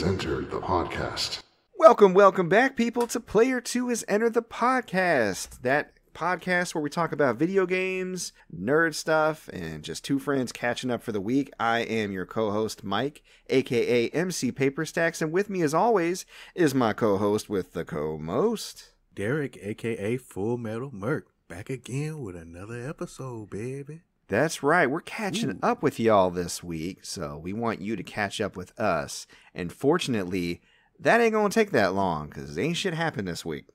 2 has entered the podcast. Welcome, welcome back, people, to Player 2 has entered the podcast. That podcast where we talk about video games, nerd stuff, and just two friends catching up for the week. I am your co host, Mike, aka MC Paper Stacks, and with me, as always, is my co host with the co most. Derek, aka Full Metal Murk, back again with another episode, baby. That's right. We're catching Ooh. up with y'all this week, so we want you to catch up with us. And fortunately, that ain't gonna take that long because ain't shit happened this week.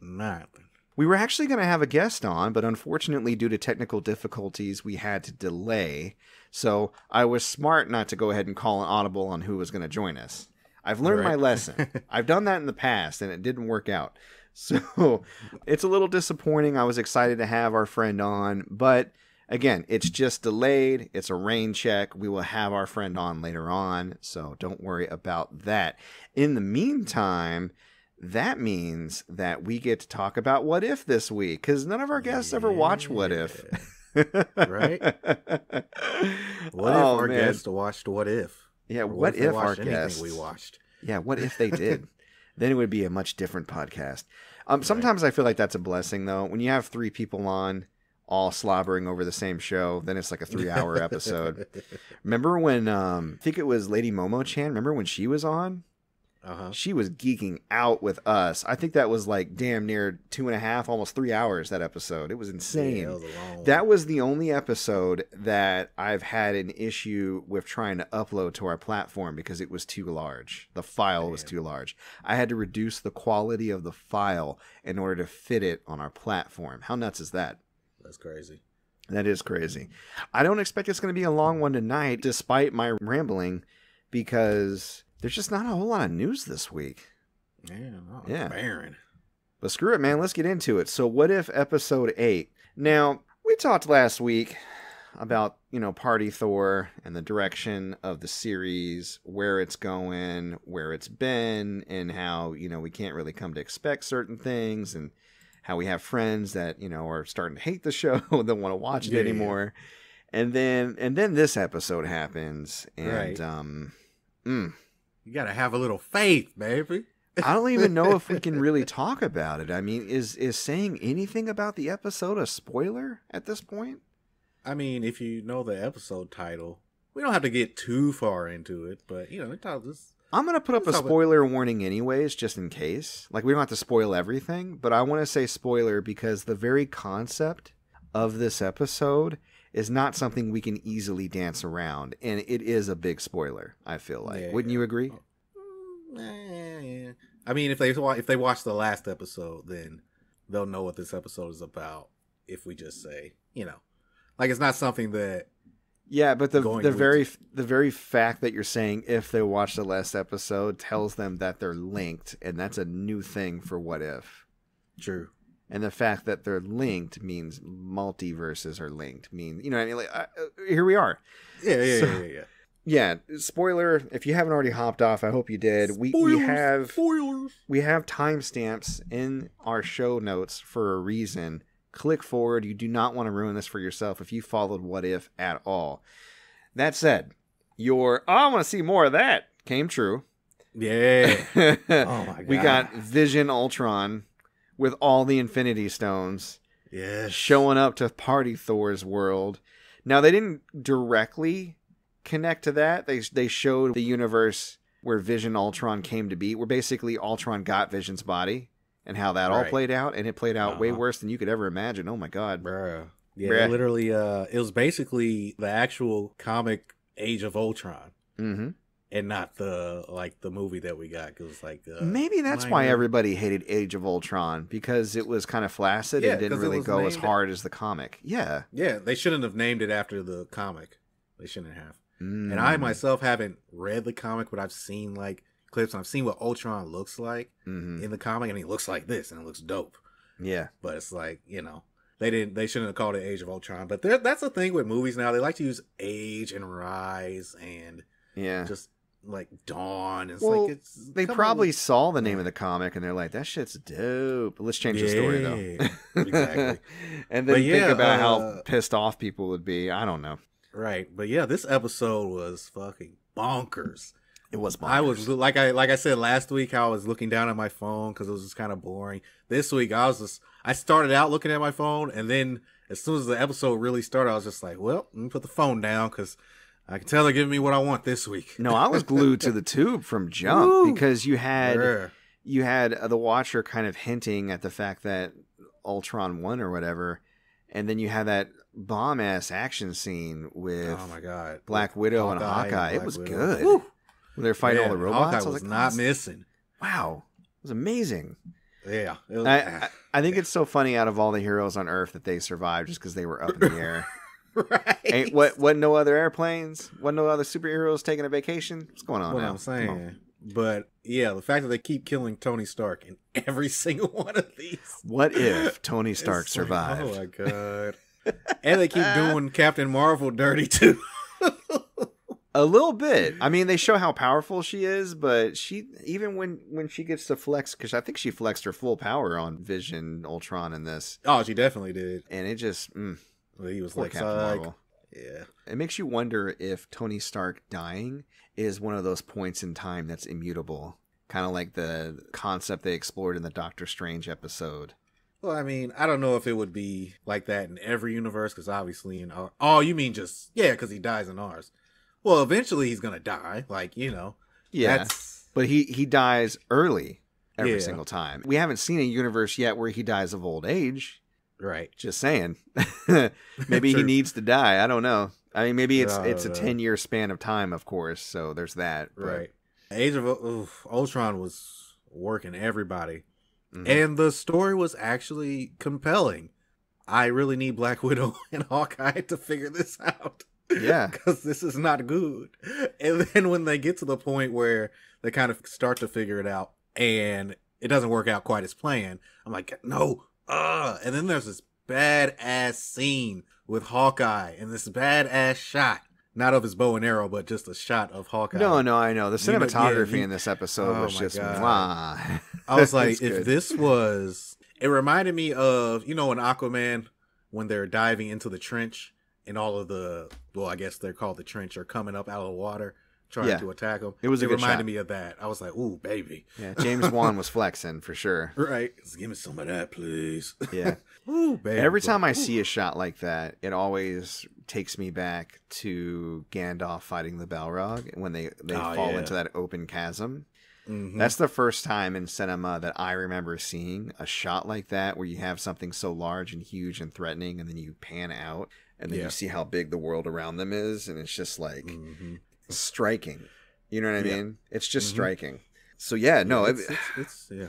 Nothing. We were actually going to have a guest on, but unfortunately, due to technical difficulties, we had to delay. So I was smart not to go ahead and call an audible on who was going to join us. I've learned my lesson. I've done that in the past, and it didn't work out. So it's a little disappointing. I was excited to have our friend on, but again, it's just delayed. It's a rain check. We will have our friend on later on, so don't worry about that. In the meantime, that means that we get to talk about What If this week because none of our guests ever watch What If. Right? What Oh, if our man. guest watched What If? Yeah, Or what, they if our guests? we watched? Yeah, what if they did? then it would be a much different podcast. Um, sometimes I feel like that's a blessing though. When you have three people on, all slobbering over the same show, then it's like a three-hour episode. Remember when um, I think it was Lady Momo Chan? Remember when she was on? Uh-huh. She was geeking out with us. I think that was like damn near two and a half, almost three hours. That episode, it was insane. Yeah, that was a long one. That was the only episode that I've had an issue with trying to upload to our platform because it was too large. The file was too large. I had to reduce the quality of the file in order to fit it on our platform. How nuts is that? That's crazy. That is crazy. I don't expect it's going to be a long one tonight, despite my rambling, because there's just not a whole lot of news this week. Yeah, Yeah. barren. But screw it, man. Let's get into it. So, what if episode eight? Now, we talked last week about, you know, Party Thor and the direction of the series, where it's going, where it's been, and how, you know, we can't really come to expect certain things, and how we have friends that, you know, are starting to hate the show, don't want to watch it Yeah, yeah. anymore. And then, and then this episode happens, and, Right. um, mm, You gotta have a little faith, baby. I don't even know if we can really talk about it. I mean, is is saying anything about the episode a spoiler at this point? I mean, if you know the episode title, we don't have to get too far into it, but you know, it all this. I'm gonna put up a Let's talk about- spoiler warning anyways, just in case. Like we don't have to spoil everything, but I want to say spoiler because the very concept of this episode is not something we can easily dance around, and it is a big spoiler. I feel like, Yeah, wouldn't yeah. you agree? Oh, yeah. I mean, if they if they watch the last episode, then they'll know what this episode is about. If we just say, you know, like it's not something that Yeah, but the the very the very fact that you're saying if they watch the last episode tells them that they're linked, and that's a new thing for what if. true. And the fact that they're linked means multiverses are linked. Mean you know, what I mean, like, uh, uh, here we are. Yeah, yeah, So- yeah, yeah, yeah. Yeah, spoiler. If you haven't already hopped off, I hope you did. We we have spoilers. we have timestamps in our show notes for a reason. Click forward. You do not want to ruin this for yourself if you followed What If at all. That said, your oh, I want to see more of that came true. Yeah. oh my god. We got Vision Ultron with all the Infinity Stones Yes. showing up to Party Thor's world. Now they didn't directly connect to that. They they showed the universe where Vision Ultron came to be, where basically Ultron got Vision's body and how that all played out, and it played out way Uh-huh. worse than you could ever imagine. Oh my god. Bruh. Yeah, Bruh. literally uh it was basically the actual comic Age of Ultron hmm and not the like the movie that we got cuz like uh, Maybe that's why everybody hated Age of Ultron because it was kind of flaccid Yeah, and didn't really go as hard as the comic. Yeah. Yeah, they shouldn't have named it after the comic. They shouldn't have. Mm. And I myself haven't read the comic, but I've seen like clips and I've seen what Ultron looks like Mhm. in the comic and he looks like this and it looks dope. Yeah. But it's like, you know, they didn't they shouldn't have called it Age of Ultron. But that's the thing with movies now. They like to use age and rise and Yeah. just like dawn. It's Well, like it's They come on probably saw the name of the comic and they're like, "That shit's dope." Let's change the story though. Exactly. and then But think yeah, about how uh, pissed off people would be. I don't know. Right. But yeah, this episode was fucking bonkers. It was. I was like I like I said last week how I was looking down at my phone because it was just kind of boring. This week I was just I started out looking at my phone and then as soon as the episode really started, I was just like, well, let me put the phone down because I can tell they're giving me what I want this week. No, I was glued to the tube from jump Woo. because you had Yeah. you had uh, the Watcher kind of hinting at the fact that Ultron won or whatever, and then you had that bomb ass action scene with Oh my god, Black Widow and Hawkeye. It was Widow. good. Woo. When they're fighting all the robots. Hawkeye I was, like, not "Oh, missing. Wow, it was amazing. Yeah, was, I, I I think it's so funny out of all the heroes on Earth that they survived just because they were up in the air. right. Ain't what? What? No other airplanes? What? No other superheroes taking a vacation? What's going on what now? I'm saying. But yeah, the fact that they keep killing Tony Stark in every single one of these. What if Tony Stark like, oh, survived? oh my god. and they keep doing Captain Marvel dirty too. A little bit. I mean, they show how powerful she is, but she even when when she gets to flex, because I think she flexed her full power on Vision, Ultron in this, oh, she definitely did. and it just mm, Well, he was like, Captain. Marvel. Yeah. It makes you wonder if Tony Stark dying is one of those points in time that's immutable, kind of like the concept they explored in the Doctor Strange episode. Well, I mean, I don't know if it would be like that in every universe, because obviously in our. Oh, you mean just yeah, because he dies in ours. Well, eventually he's gonna die. Like you know. Yeah, That's but he he dies early every Yeah. single time. We haven't seen a universe yet where he dies of old age. right. Just saying. maybe he needs to die. I don't know. I mean, maybe it's I it's a ten year span of time, of course. So there's that. but- Right. Age of oof, Ultron was working everybody, Mhm. and the story was actually compelling. I really need Black Widow and Hawkeye to figure this out. Yeah. because this is not good. And then when they get to the point where they kind of start to figure it out, and it doesn't work out quite as planned, I'm like, no, uh. And then there's this badass scene with Hawkeye and this badass shot, not of his bow and arrow, but just a shot of Hawkeye. No, no, I know the yeah, cinematography you- in this episode Oh was just wow. I was like, if good. this was, it reminded me of you know in Aquaman when they're diving into the trench and all of the well, I guess they're called the trench are coming up out of the water trying Yeah. to attack them. It was a it reminded shot. me of that. I was like, ooh, baby, yeah, James Wan was flexing for sure. right? Just give me some of that, please. Yeah. ooh, baby. Every time I Ooh. see a shot like that, it always takes me back to Gandalf fighting the Balrog when they they Oh, fall yeah. into that open chasm. Mhm. That's the first time in cinema that I remember seeing a shot like that where you have something so large and huge and threatening and then you pan out and then Yeah. you see how big the world around them is and it's just like Mhm. striking. You know what I Yeah. mean? It's just Mhm. striking. So yeah, no, it's, it, it's, it's yeah,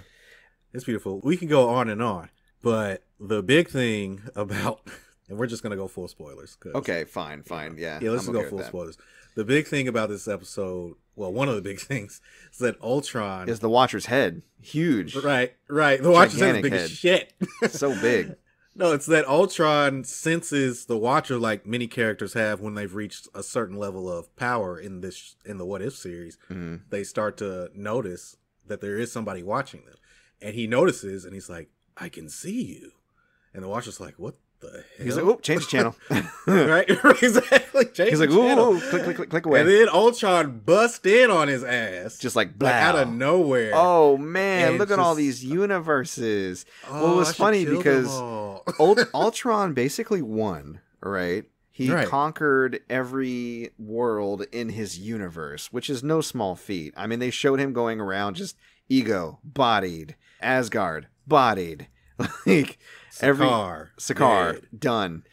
it's beautiful. We can go on and on, but the big thing about and we're just gonna go full spoilers. okay, fine, fine, yeah. Yeah, let's just okay go full spoilers. The big thing about this episode, well, one of the big things is that Ultron. Is the Watcher's head huge? right, right. The Watcher's head is Gigantic big head. as shit. so big. No, it's that Ultron senses the Watcher like many characters have when they've reached a certain level of power in this in the What If series. Mhm. They start to notice that there is somebody watching them, and he notices, and he's like, "I can see you," and the Watcher's like, "What the hell?" He's like, "Oh, change the channel." right, exactly. Change He's like, "Ooh, click, click, click, click away." And then Ultron bust in on his ass, just like, like out of nowhere. Oh man, And look at all these universes. Oh, well, it was I funny because Ultron basically won, right? He Right. conquered every world in his universe, which is no small feat. I mean, they showed him going around just ego, bodied, Asgard, bodied, like every Sakaar, done.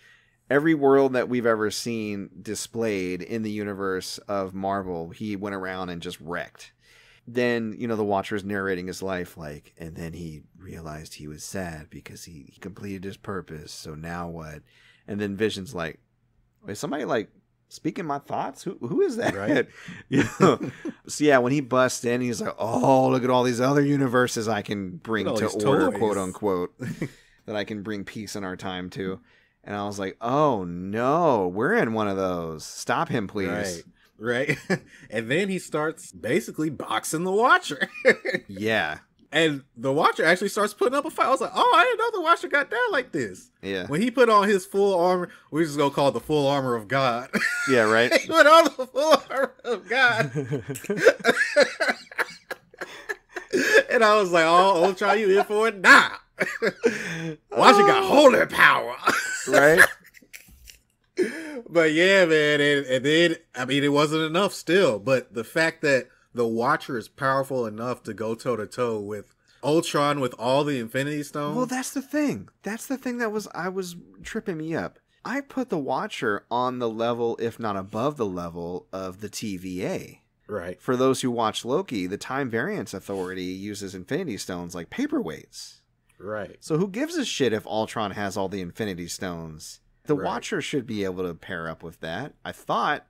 Every world that we've ever seen displayed in the universe of Marvel, he went around and just wrecked. Then, you know, the Watcher's narrating his life, like, and then he realized he was sad because he, he completed his purpose. So now what? And then Vision's like, wait, somebody like speaking my thoughts? Who who is that? Right. you know? so yeah, when he busts in, he's like, oh, look at all these other universes I can bring to order, toys. quote unquote that I can bring peace in our time to. And I was like, oh no, we're in one of those. Stop him, please. Right. Right. and then he starts basically boxing the Watcher. Yeah. And the Watcher actually starts putting up a fight. I was like, oh, I didn't know the Watcher got down like this. Yeah. When he put on his full armor, we just gonna call it the full armor of God. Yeah, right. he put on the full armor of God. and I was like, oh, oh Ultron, you in for it? Nah. Watcher got oh. holy power. right? but yeah, man, and, and then I mean, it wasn't enough still. But the fact that the Watcher is powerful enough to go toe to toe with Ultron with all the Infinity Stones. Well, that's the thing. That's the thing that was I was tripping me up. I put the Watcher on the level, if not above the level, of the TVA. right. For those who watch Loki, the Time Variance Authority uses Infinity Stones like paperweights. Right. So who gives a shit if Ultron has all the Infinity Stones? The Right. Watcher should be able to pair up with that. I thought.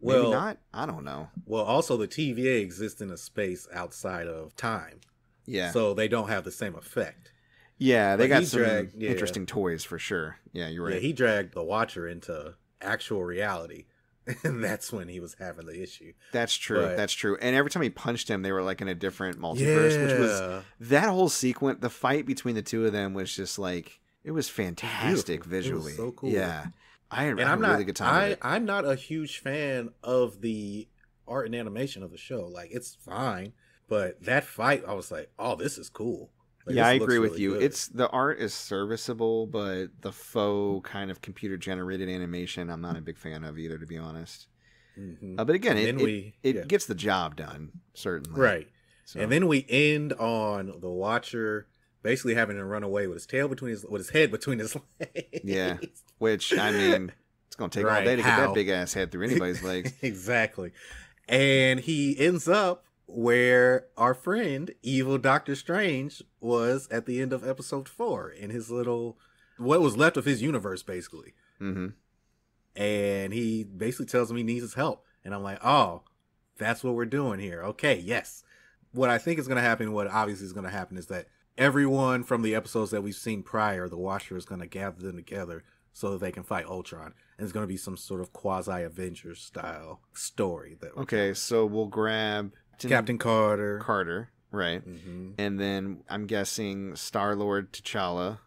Maybe Well- not. I don't know. Well, also the TVA exists in a space outside of time, Yeah. so they don't have the same effect. yeah, they but got some dragged- yeah. interesting toys for sure. Yeah, you're right. Yeah, he dragged the Watcher into actual reality, and that's when he was having the issue. That's true. But- That's true. And every time he punched him, they were like in a different multiverse, yeah. which was that whole sequence. The fight between the two of them was just like it was fantastic Beautiful. It was visually. so cool. Yeah, I had, and I had I'm a not really good time. I. I'm not a huge fan of the art and animation of the show. Like it's fine, but that fight, I was like, oh, this is cool. Like, yeah, I agree with really you. good. It's the art is serviceable, but the faux kind of computer generated animation, I'm not a big fan of either, to be honest. Mhm. Uh, but again, it then it, it yeah. gets the job done certainly. right. So, And then we end on the Watcher basically having to run away with his tail between his with his head between his legs. Yeah. which I mean, it's gonna take all day to get that big ass head through anybody's legs. exactly. And he ends up where our friend, evil Doctor Strange, was at the end of episode four in his little, what was left of his universe, basically. hmm And he basically tells him he needs his help. And I'm like, oh, that's what we're doing here. Okay, yes. What I think is going to happen, what obviously is going to happen, is that everyone from the episodes that we've seen prior, the Watcher is going to gather them together so that they can fight Ultron. And it's going to be some sort of quasi Avengers style story. That Okay, so we'll grab Captain Carter. Carter, right? hmm And then I'm guessing Star Lord T'Challa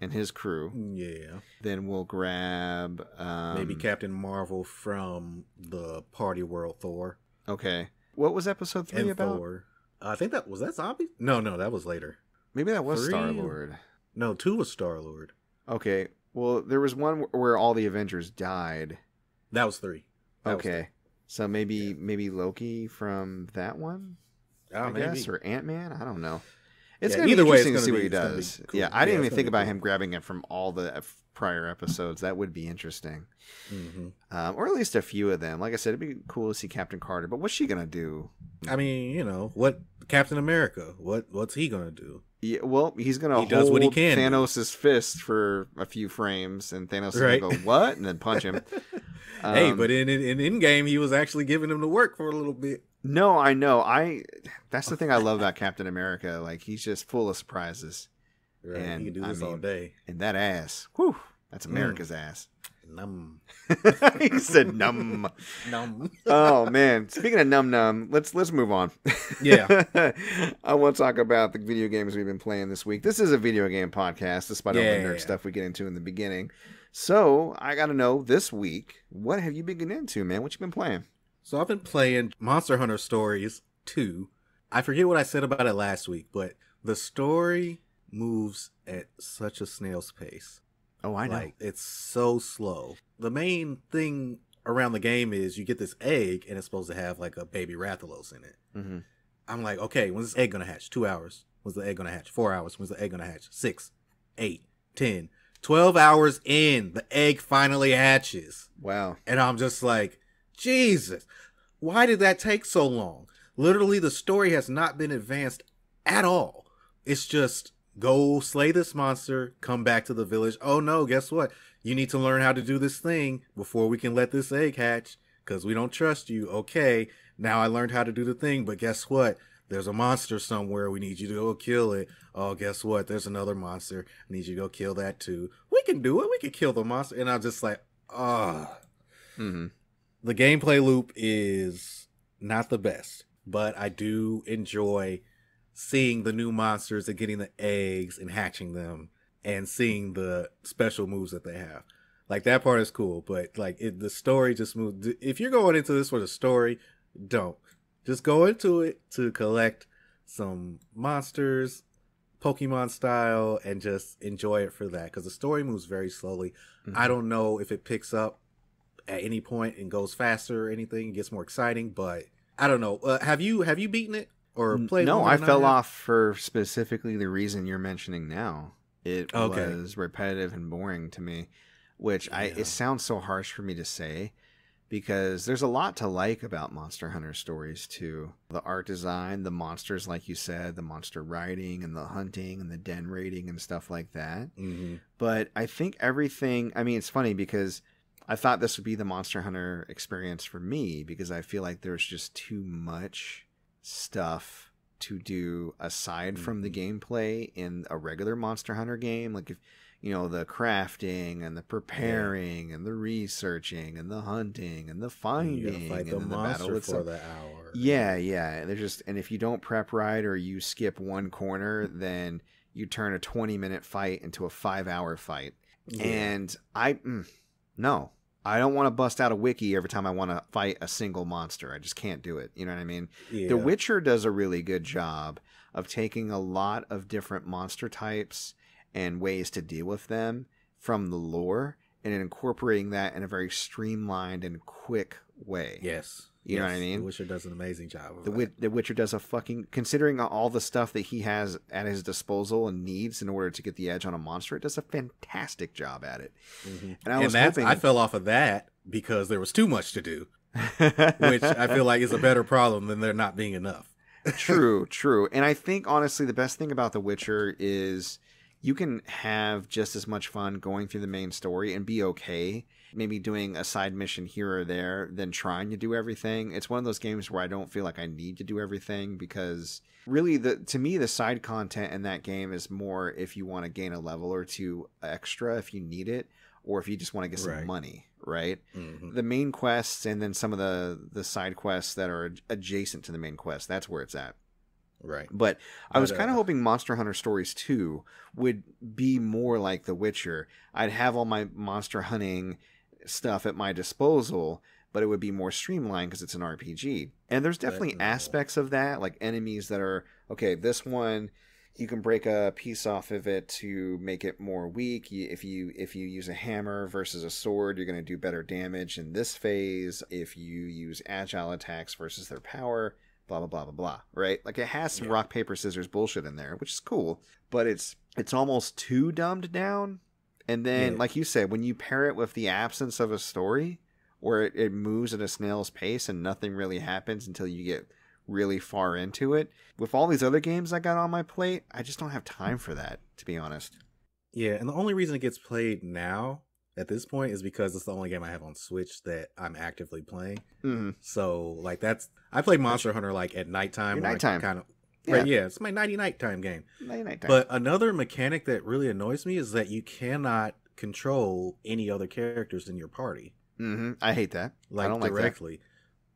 and his crew. Yeah. Then we'll grab um, Maybe Captain Marvel from the Party World Thor. Okay, what was episode three and about? Thor. I think that was that zombie? No, no, that was later. Maybe that was Star Lord. No, two was Star Lord. Okay, well there was one where all the Avengers died. That was three. That was okay, so maybe maybe Loki from that one. Oh, I maybe. guess, or Ant Man. I don't know. It's Yeah, gonna either be way, interesting to gonna see be- what he it's gonna be does. cool. Yeah, I Yeah, didn't even think about cool. him grabbing it from all the prior episodes. That would be interesting, Mhm. um, or at least a few of them. Like I said, it'd be cool to see Captain Carter. But what's she gonna do? I mean, you know what? Captain America. What? What's he gonna do? Yeah, well, he's gonna He does what he can. Thanos' fist for a few frames, and Thanos is Right. gonna go what, and then punch him. hey, Um, but in in in game, he was actually giving him to work for a little bit. no, I know. I that's the thing I love about Captain America. Like he's just full of surprises, Right. And, he can do I this all day. and that ass, whew, that's Mm. America's ass. Num. he said num. Num. Oh man, speaking of num num, let's let's move on. Yeah. I want to talk about the video games we've been playing this week. This is a video game podcast, despite all the Yeah. nerd stuff we get into in the beginning. So I got to know this week, what have you been getting into, man? What you been playing? So I've been playing Monster Hunter Stories 2. I forget what I said about it last week, but the story moves at such a snail's pace. Oh, I know. Like it's so slow. The main thing around the game is you get this egg and it's supposed to have like a baby Rathalos in it. hmm I'm like, okay, when's this egg gonna hatch? Two hours. When's the egg gonna hatch? Four hours. When's the egg gonna hatch? Six, eight, ten, twelve hours in, the egg finally hatches. Wow. And I'm just like, Jesus, why did that take so long? Literally, the story has not been advanced at all. It's just go slay this monster, come back to the village. Oh no, guess what? You need to learn how to do this thing before we can let this egg hatch because we don't trust you. Okay, now I learned how to do the thing, but guess what? There's a monster somewhere. We need you to go kill it. Oh, guess what? There's another monster. I need you to go kill that too. We can do it. We can kill the monster. And I'm just like, ah hmm the gameplay loop is not the best, but I do enjoy seeing the new monsters and getting the eggs and hatching them and seeing the special moves that they have. Like that part is cool, but like it, the story just moves. If you're going into this for the story, don't. Just go into it to collect some monsters, Pokemon style, and just enjoy it for that. Because the story moves very slowly. Mm-hmm. I don't know if it picks up at any point and goes faster or anything, it gets more exciting, but I don't know. Uh, have you have you beaten it or played? No, I fell have? off for specifically the reason you're mentioning now. It Okay. was repetitive and boring to me, which I it sounds so harsh for me to say because there's a lot to like about Monster Hunter Stories 2. The art design, the monsters like you said, the monster riding and the hunting and the den raiding and stuff like that. Mhm. But I think everything, I mean it's funny because I thought this would be the Monster Hunter experience for me because I feel like there's just too much stuff to do aside from the gameplay in a regular Monster Hunter game. Like if you know the crafting and the preparing and the researching and the hunting and the finding and the then the battle for the hour. Yeah, yeah. They're just and if you don't prep right or you skip one corner, then you turn a 20 minute fight into a 5 hour fight. Yeah. And I mm, no. I don't want to bust out a wiki every time I want to fight a single monster. I just can't do it. You know what I mean? yeah. The Witcher does a really good job of taking a lot of different monster types and ways to deal with them from the lore and incorporating that in a very streamlined and quick way. Yes. You know what I mean? The Witcher does an amazing job The. Wit- the Witcher does a fucking considering all the stuff that he has at his disposal and needs in order to get the edge on a monster. It does a fantastic job at it. Mhm. And I was that's, hoping I fell off of that because there was too much to do, which I feel like is a better problem than there not being enough. true, true. And I think honestly, the best thing about The Witcher is you can have just as much fun going through the main story and be okay. Maybe doing a side mission here or there than trying to do everything. It's one of those games where I don't feel like I need to do everything because really the to me the side content in that game is more if you want to gain a level or two extra if you need it or if you just want to get some Right. money, right? Mhm. the main quests and then some of the the side quests that are adjacent to the main quest that's where it's at Right. but i was kind of uh, hoping monster hunter stories 2 would be more like the witcher i'd have all my monster hunting stuff at my disposal but it would be more streamlined because it's an rpg and there's definitely Definitely. aspects of that like enemies that are okay this one you can break a piece off of it to make it more weak if you if you use a hammer versus a sword you're going to do better damage in this phase if you use agile attacks versus their power blah blah blah blah blah right like it has some Yeah. rock paper scissors bullshit in there which is cool but it's it's almost too dumbed down and then Yeah. like you said when you pair it with the absence of a story where it, it moves at a snail's pace and nothing really happens until you get really far into it. With all these other games I got on my plate, I just don't have time for that, to be honest. Yeah, and the only reason it gets played now at this point is because it's the only game I have on Switch that I'm actively playing. Mm-hmm. So like that's I play Monster Hunter like at nighttime. Nighttime. kind of Yeah. right. Yeah, it's my nighty nighttime game. Night, night time. But another mechanic that really annoys me is that you cannot control any other characters in your party hmm I hate that. like I don't like that. directly.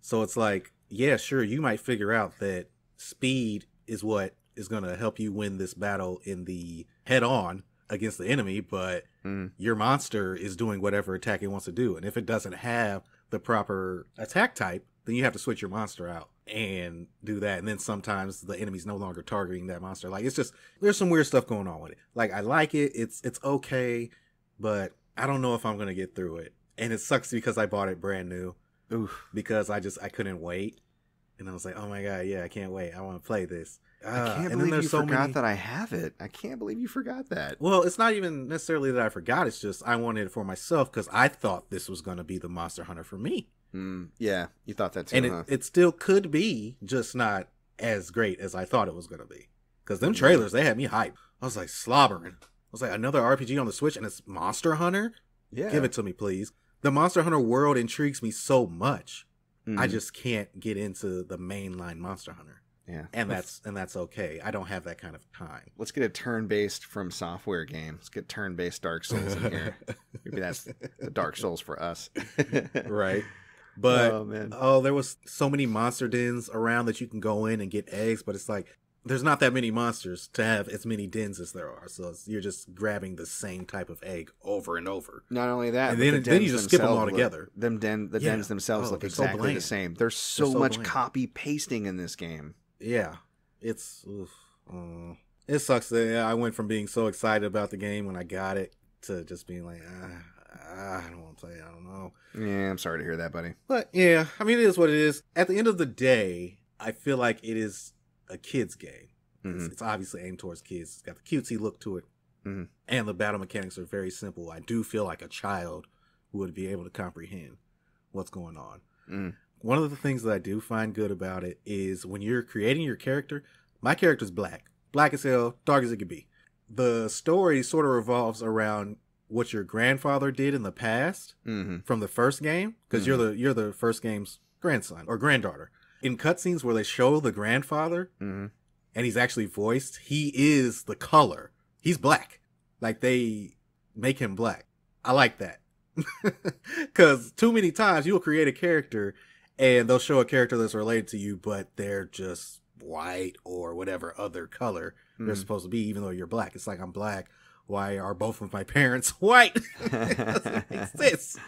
so it's like, yeah, sure, you might figure out that speed is what is going to help you win this battle in the head on against the enemy, but Mm. your monster is doing whatever attack it wants to do. And if it doesn't have the proper attack type, then you have to switch your monster out and do that. And then sometimes the enemy's no longer targeting that monster. Like it's just there's some weird stuff going on with it. Like I like it, it's it's okay, but I don't know if I'm gonna get through it. And it sucks because I bought it brand new Oof. because I just I couldn't wait. And I was like, oh my god, yeah, I can't wait. I want to play this. I Uh, can't believe you forgot that I have it. I can't believe you forgot that. well, it's not even necessarily that I forgot. It's just I wanted it for myself because I thought this was going to be the Monster Hunter for me, Mm, yeah, you thought that too, and it, huh? it still could be, just not as great as I thought it was going to be. Because them trailers, they had me hyped. I was like slobbering. I was like, another RPG on the Switch, and it's Monster Hunter. yeah. Give it to me, please. The Monster Hunter world intrigues me so much. I Mhm. just can't get into the mainline Monster Hunter, yeah. and that's and that's okay. I don't have that kind of time. let's get a turn-based FromSoftware game. Let's get turn-based Dark Souls in here. Maybe that's the Dark Souls for us. right? But oh man. oh, there was so many monster dens around that you can go in and get eggs, but it's like there's not that many monsters to have as many dens as there are. So you're just grabbing the same type of egg over and over. Not only that, And then- the then you just skip 'em themselves altogether. Look, them den, the Yeah. dens themselves Oh, look they're so exactly the same. There's so, so much bland. copy pasting in this game. Yeah, it's oof, uh, it sucks that I went from being so excited about the game when I got it to just being like, ah, ah, I don't want to play. it, I don't know. Yeah, I'm sorry to hear that, buddy. But yeah, I mean, it is what it is. At the end of the day, I feel like it is a kid's game. It's, Mhm. it's obviously aimed towards kids. It's got the cutesy look to it, Mhm. and the battle mechanics are very simple. I do feel like a child would be able to comprehend what's going on. Mm. One of the things that I do find good about it is when you're creating your character. My character's black, black as hell, dark as it could be. The story sort of revolves around what your grandfather did in the past hmm from the first game because you're the you're the first game's grandson or granddaughter. In cutscenes where they show the grandfather hmm and he's actually voiced, he is the color. He's black. Like they make him black. I like that. Cause too many times you'll create a character and they'll show a character that's related to you, but they're just white or whatever other color they're Mhm. supposed to be, even though you're black. It's like I'm black. Why are both of my parents white? it doesn't make sense.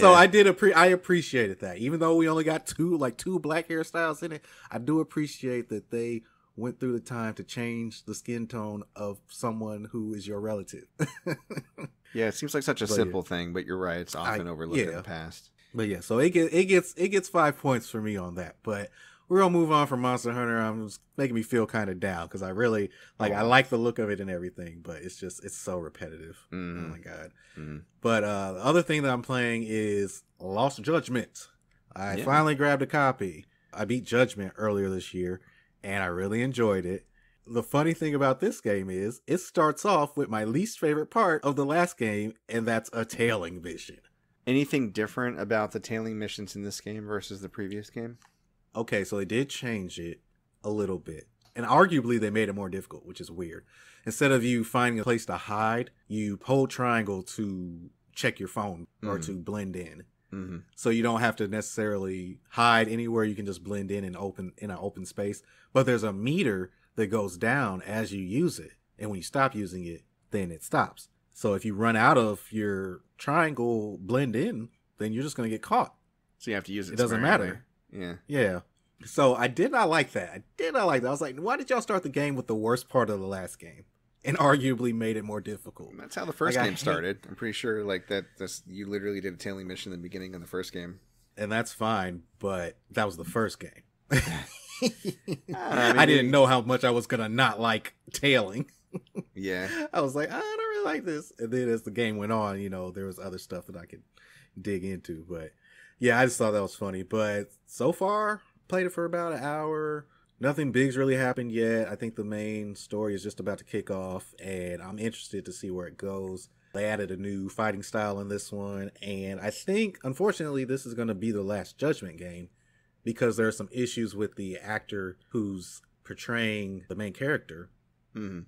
So I did appre- I appreciated that. Even though we only got two like two black hairstyles in it, I do appreciate that they went through the time to change the skin tone of someone who is your relative. Yeah, it seems like such a But yeah. simple thing, but you're right. It's often I- overlooked in the past. But yeah, so it gets it gets it gets five points for me on that. But we're gonna move on from Monster Hunter. I'm just making me feel kind of down because I really like I Oh. like the look of it and everything, but it's just it's so repetitive. Mhm. Oh my god. Mhm. But uh, the other thing that I'm playing is Lost Judgment. I Yeah. finally grabbed a copy. I beat Judgment earlier this year, and I really enjoyed it. The funny thing about this game is it starts off with my least favorite part of the last game, and that's a tailing mission. Anything different about the tailing missions in this game versus the previous game? Okay, so they did change it a little bit. And arguably they made it more difficult, which is weird. Instead of you finding a place to hide, you hold triangle to check your phone or Mhm. to blend in. hmm So you don't have to necessarily hide anywhere. You can just blend in and open in an open space. But there's a meter that goes down as you use it. And when you stop using it, then it stops. So if you run out of your triangle blend in, then you're just going to get caught. So you have to use it. It doesn't matter. Yeah. Yeah. So I did not like that. I did not like that. I was like, why did y'all start the game with the worst part of the last game? And arguably made it more difficult. That's how the first Like, game started. I'm pretty sure like that. That's you literally did a tailing mission in the beginning of the first game. And that's fine, but that was the first game. I I, didn't know how much I was gonna not like tailing. Yeah. I was like, I don't really like this. And then as the game went on, you know, there was other stuff that I could dig into. But yeah, I just thought that was funny. But so far, played it for about an hour. Nothing big's really happened yet. I think the main story is just about to kick off, and I'm interested to see where it goes. They added a new fighting style in this one, and I think, unfortunately, this is going to be the last Judgment game because there are some issues with the actor who's portraying the main character hmm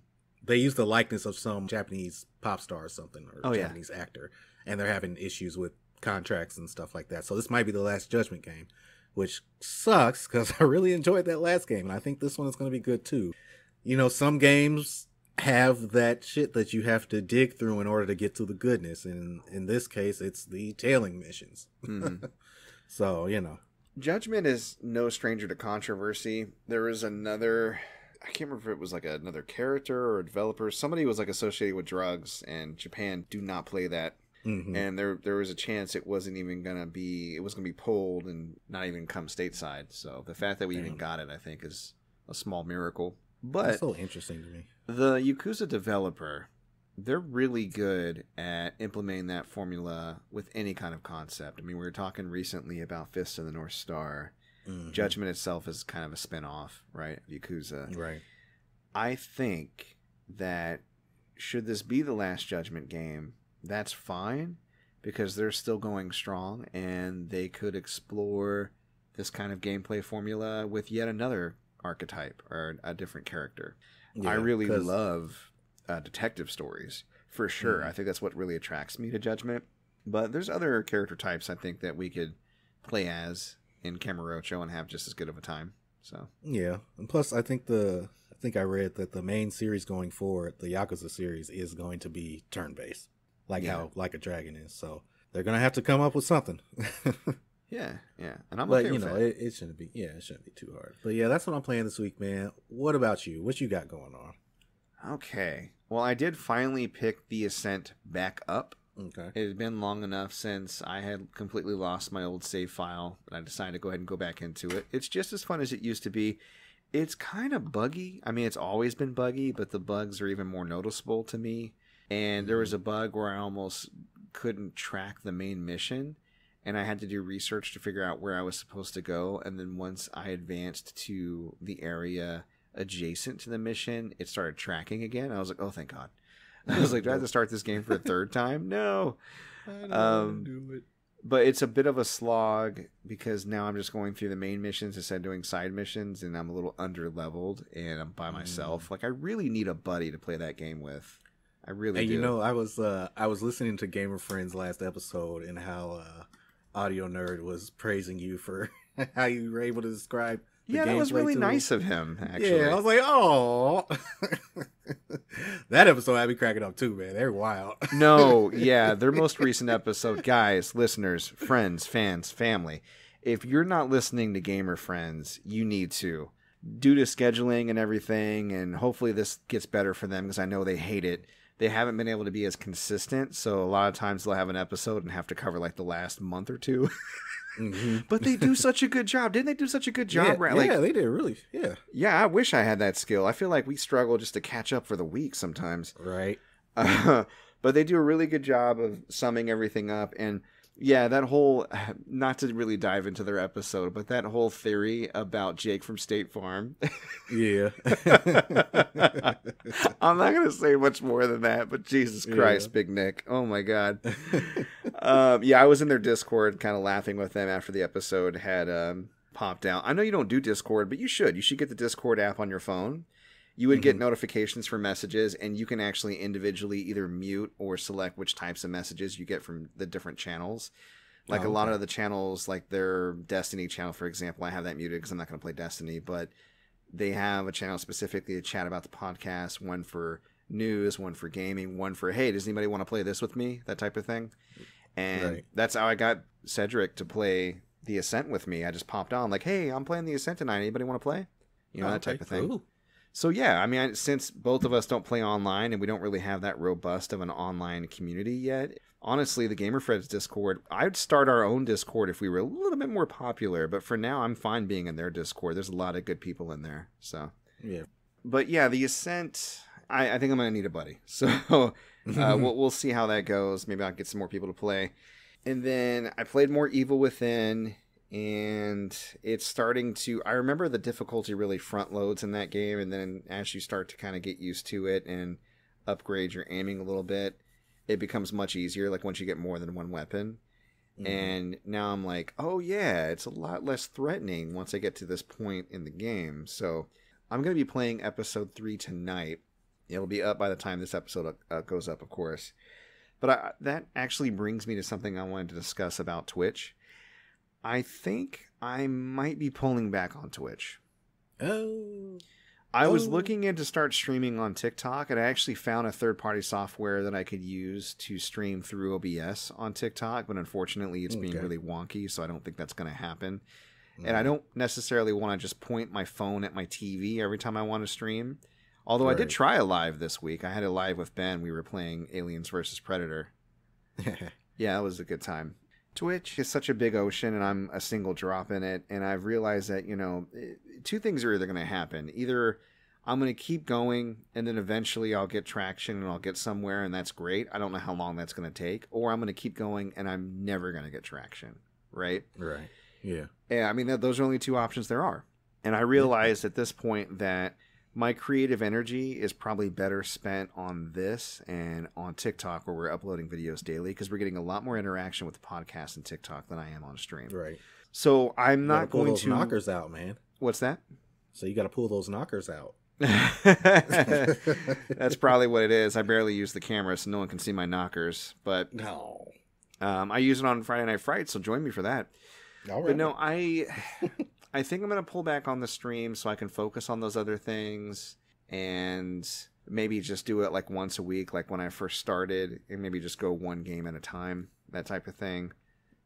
they use the likeness of some Japanese pop star or something, or Oh, yeah. Japanese actor, and they're having issues with contracts and stuff like that. So this might be the last Judgment game, which sucks because I really enjoyed that last game, and I think this one is going to be good too. You know, some games have that shit that you have to dig through in order to get to the goodness, and in this case, it's the tailing missions. hmm So you know, Judgment is no stranger to controversy. There is another. I can't remember if it was like another character or a developer. Somebody was like associated with drugs, and Japan do not play that. Mhm. And there, there was a chance it wasn't even gonna be. It was gonna be pulled and not even come stateside. So the fact that we even got it, I think, is a small miracle. But that's so interesting to me. the Yakuza developer, they're really good at implementing that formula with any kind of concept. I mean, we were talking recently about Fist of the North Star. Mhm. Judgment itself is kind of a spin-off, right? Yakuza. right? I think that should this be the last Judgment game, that's fine because they're still going strong and they could explore this kind of gameplay formula with yet another archetype or a different character. I really 'cause- love uh, detective stories for sure. Mhm. I think that's what really attracts me to Judgment. But there's other character types I think that we could play as in Kamurocho and have just as good of a time. So Yeah, and plus I think the I think I read that the main series going forward, the Yakuza series, is going to be turn based, like Yeah. how Like a Dragon is. So they're gonna have to come up with something. Yeah, yeah, and I'm but okay you know, it, it shouldn't be. Yeah, it shouldn't be too hard. But yeah, that's what I'm playing this week, man. What about you? What you got going on? Okay. Well, I did finally pick the Ascent back up. Okay. It had been long enough since I had completely lost my old save file that I decided to go ahead and go back into it. It's just as fun as it used to be. It's kind of buggy. I mean, it's always been buggy, but the bugs are even more noticeable to me. And there was a mm-hmm. bug where I almost couldn't track the main mission, and I had to do research to figure out where I was supposed to go. And then once I advanced to the area adjacent to the mission, it started tracking again. I was like, oh, thank God. I was like, do I have to start this game for a third time? No. Um, do it. But it's a bit of a slog because now I'm just going through the main missions instead of doing side missions, and I'm a little under leveled and I'm by myself. Like I really need a buddy to play that game with. I really And do. you know, I was uh I was listening to Gamer Friends last episode and how uh Audio Nerd was praising you for how you were able to describe. Yeah, that was really nice of him. Actually, Yeah, I was like, oh, that episode had me cracking up too, man. They're wild. no, yeah, their most recent episode, guys, listeners, friends, fans, family. If you're not listening to Gamer Friends, you need to. Due to scheduling and everything, and hopefully this gets better for them because I know they hate it. They haven't been able to be as consistent, so a lot of times they'll have an episode and have to cover like the last month or two. Mhm. but they do such a good job. Didn't they do such a good job? yeah, Ra- like, yeah, they did really. Yeah, yeah, I wish I had that skill. I feel like we struggle just to catch up for the week sometimes. right. Uh, but they do a really good job of summing everything up and yeah that whole not to really dive into their episode but that whole theory about jake from state farm. Yeah. i'm not going to say much more than that but jesus christ Yeah. big nick. Oh my god. Um, yeah i was in their discord kind of laughing with them after the episode had um, popped out. I know you don't do discord but you should. You should get the discord app on your phone you would get mm-hmm. notifications for messages and you can actually individually either mute or select which types of messages you get from the different channels like Oh, a lot okay. of the channels like their destiny channel for example i have that muted because i'm not going to play destiny but they have a channel specifically to chat about the podcast one for news one for gaming one for hey does anybody want to play this with me that type of thing and Right. that's how i got cedric to play the ascent with me i just popped on like hey i'm playing the ascent tonight anybody want to play you know Oh, that type okay. of thing Ooh. So yeah, I mean, since both of us don't play online and we don't really have that robust of an online community yet, honestly, the GamerFriends Discord, I'd start our own Discord if we were a little bit more popular. But for now, I'm fine being in their Discord. There's a lot of good people in there. So, Yeah. but yeah, the Ascent, I, I think I'm gonna need a buddy. So uh, we'll we'll see how that goes. Maybe I'll get some more people to play. And then I played more Evil Within, and it's starting to. I remember the difficulty really front loads in that game, and then as you start to kind of get used to it and upgrade your aiming a little bit, it becomes much easier. Like once you get more than one weapon. Mhm. And now I'm like, oh yeah, it's a lot less threatening once I get to this point in the game. So I'm going to be playing episode three tonight. It'll be up by the time this episode uh, goes up, of course. But I, that actually brings me to something I wanted to discuss about Twitch. I think I might be pulling back on Twitch. oh. I was Oh. looking into start streaming on TikTok, and I actually found a third party software that I could use to stream through OBS on TikTok, but unfortunately, it's being really wonky, so I don't think that's going to happen. And I mm. don't necessarily want to just point my phone at my TV every time I want to stream. Although I did try a live this week. I had a live with Ben. We were playing Aliens versus Predator. Yeah, it was a good time. Twitch is such a big ocean, and I'm a single drop in it. And I've realized that, you know, eh, two things are either going to happen. Either I'm going to keep going, and then eventually I'll get traction and I'll get somewhere, and that's great. I don't know how long that's going to take. Or I'm going to keep going, and I'm never going to get traction, right? right. Yeah. Yeah, I mean, th- those are only two options there are. And I realized at this point that my creative energy is probably better spent on this and on TikTok, where we're uploading videos daily, because we're getting a lot more interaction with the podcast and TikTok than I am on stream. Right. So I'm not pull going those to. knockers out, man. What's that? So you got to pull those knockers out. That's probably what it is. I barely use the camera, so no one can see my knockers. But No. um, I use it on Friday Night Fright, so join me for that. All right. But no, I I think I'm gonna pull back on the stream so I can focus on those other things. and maybe just do it like once a week, like when I first started, and maybe just go one game at a time, that type of thing.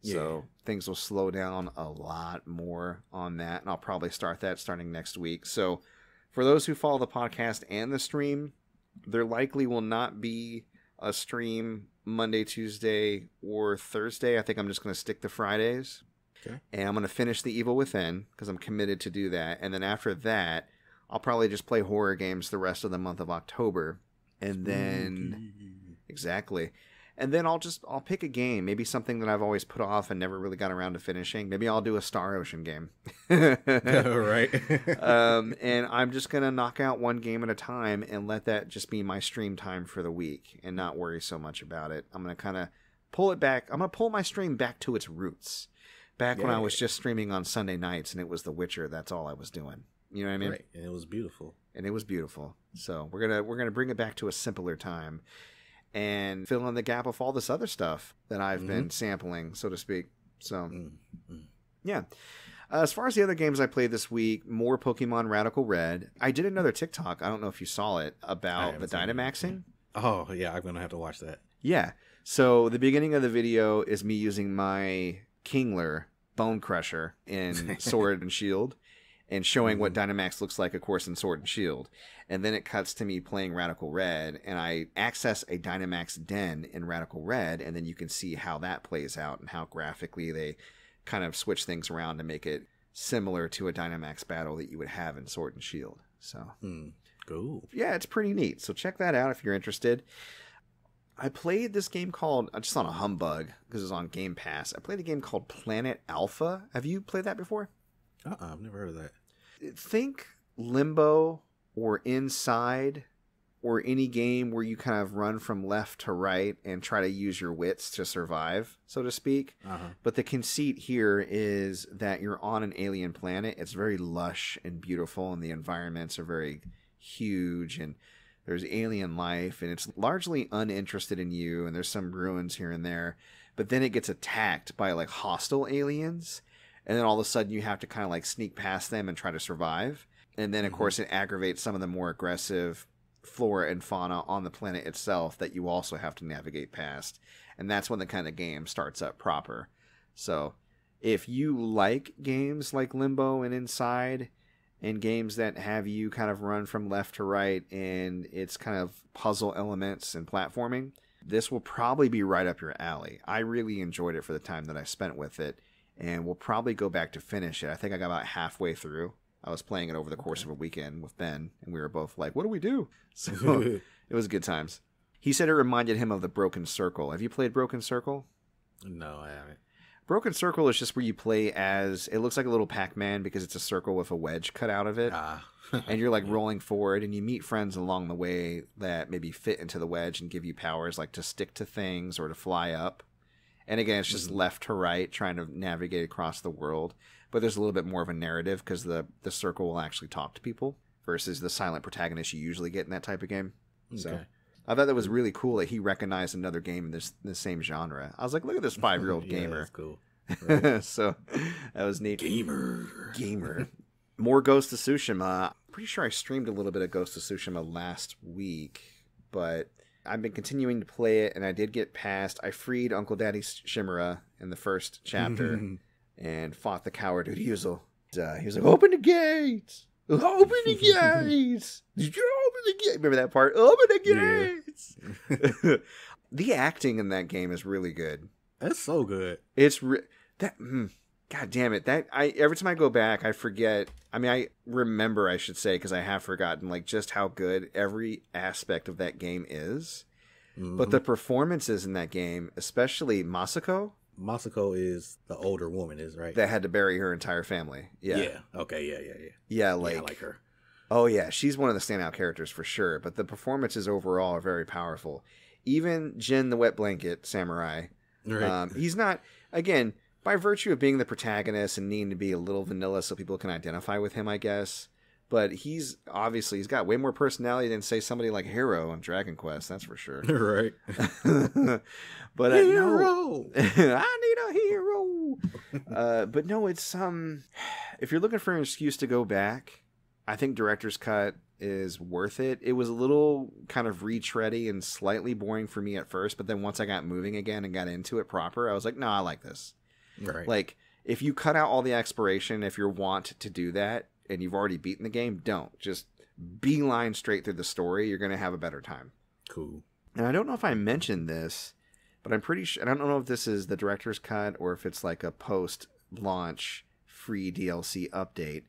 So things will slow down a lot more on that, and I'll probably start that starting next week. So for those who follow the podcast and the stream, there likely will not be a stream Monday, Tuesday, or Thursday. I think I'm just going to stick to Fridays. Okay. And I'm going to finish The Evil Within because I'm committed to do that. And then after that, I'll probably just play horror games the rest of the month of October. And then exactly. And then I'll just I'll pick a game, maybe something that I've always put off and never really got around to finishing. Maybe I'll do a Star Ocean game. right. um, and I'm just gonna knock out one game at a time and let that just be my stream time for the week, and not worry so much about it. I'm gonna kind of pull it back. I'm gonna pull my stream back to its roots, back when I Yeah. was just streaming on Sunday nights and it was The Witcher. That's all I was doing. You know what I mean? right. And it was beautiful. and it was beautiful. So we're gonna we're gonna bring it back to a simpler time, and fill in the gap of all this other stuff that I've been sampling, so to speak. So Mm, mm. yeah. Uh, as far as the other games I played this week, more Pokemon Radical Red. I did another TikTok. I don't know if you saw it about the. Dynamaxing. Oh yeah, I'm gonna have to watch that. Yeah. So the beginning of the video is me using my Kingler Bone Crusher in Sword and Shield and showing what Dynamax looks like, of course, in Sword and Shield. And then it cuts to me playing Radical Red, and I access a Dynamax den in Radical Red, and then you can see how that plays out and how graphically they kind of switch things around to make it similar to a Dynamax battle that you would have in Sword and Shield. So Hmm. Cool. yeah, it's pretty neat. So check that out if you're interested. I played this game called uh, just on a humbug because it's on Game Pass. I played a game called Planet Alpha. Have you played that before? Uh uh I've never heard of that. Think Limbo or Inside or any game where you kind of run from left to right and try to use your wits to survive, so to speak. Uh huh. But the conceit here is that you're on an alien planet. It's very lush and beautiful, and the environments are very huge, and there's alien life, and it's largely uninterested in you, and there's some ruins here and there. But then it gets attacked by like hostile aliens, and then all of a sudden you have to kind of like sneak past them and try to survive. And then, of Mhm. course, it aggravates some of the more aggressive flora and fauna on the planet itself that you also have to navigate past. And that's when the kind of game starts up proper. So, if you like games like Limbo and Inside, and games that have you kind of run from left to right and it's kind of puzzle elements and platforming, this will probably be right up your alley. I really enjoyed it for the time that I spent with it, and we'll probably go back to finish it. I think I got about halfway through. I was playing it over the course of a weekend with Ben, and we were both like, "What do we do?" So it was good times. He said it reminded him of the Broken Circle. Have you played Broken Circle? no, I haven't. Broken Circle is just where you play as it looks like a little Pac-Man because it's a circle with a wedge cut out of it. Ah. and you're like rolling forward and you meet friends along the way that maybe fit into the wedge and give you powers like to stick to things or to fly up. And again, it's just Mhm. left to right trying to navigate across the world, but there's a little bit more of a narrative because the the circle will actually talk to people versus the silent protagonist you usually get in that type of game. So Okay. I thought that was really cool that he recognized another game in this the same genre. I was like, look at this five year old Yeah, gamer. that's cool. so that was neat Gamer. gamer. More Ghost of Tsushima. Pretty sure I streamed a little bit of Ghost of Tsushima last week, but I've been continuing to play it, and I did get past. I freed Uncle Daddy Shimura in the first chapter and fought the coward Ryuzo. Uh, he was like, "Open the gates! Open the gates! Did you open the gate?" Remember that part? Open the Yeah. gates! the acting in that game is really good. That's so good. It's re- that. Mm, God damn it! That I every time I go back, I forget. I mean, I remember, I should say, because I have forgotten, like just how good every aspect of that game is. But Mhm. the performances in that game, especially Masako, Masako is the older woman, is right? that had to bury her entire family. Yeah, yeah, Okay. Yeah. Yeah. Yeah. yeah Like, yeah, I like her. oh yeah, she's one of the standout characters for sure. But the performances overall are very powerful. Even Jin the Wet Blanket Samurai, Right. Um, he's not again by virtue of being the protagonist and needing to be a little vanilla so people can identify with him, I guess. But he's obviously he's got way more personality than say somebody like Hero on Dragon Quest. That's for sure. right. but uh, no, Hero. I need a hero. uh, but no, it's um, if you're looking for an excuse to go back, I think director's cut is worth it. It was a little kind of retready and slightly boring for me at first, but then once I got moving again and got into it proper, I was like, no, I like this. Right. Like, if you cut out all the exploration, if you want to do that and you've already beaten the game, don't. Just beeline straight through the story. You're going to have a better time. cool. And I don't know if I mentioned this, but I'm pretty sure. I don't know if this is the director's cut or if it's like a post launch free DLC update.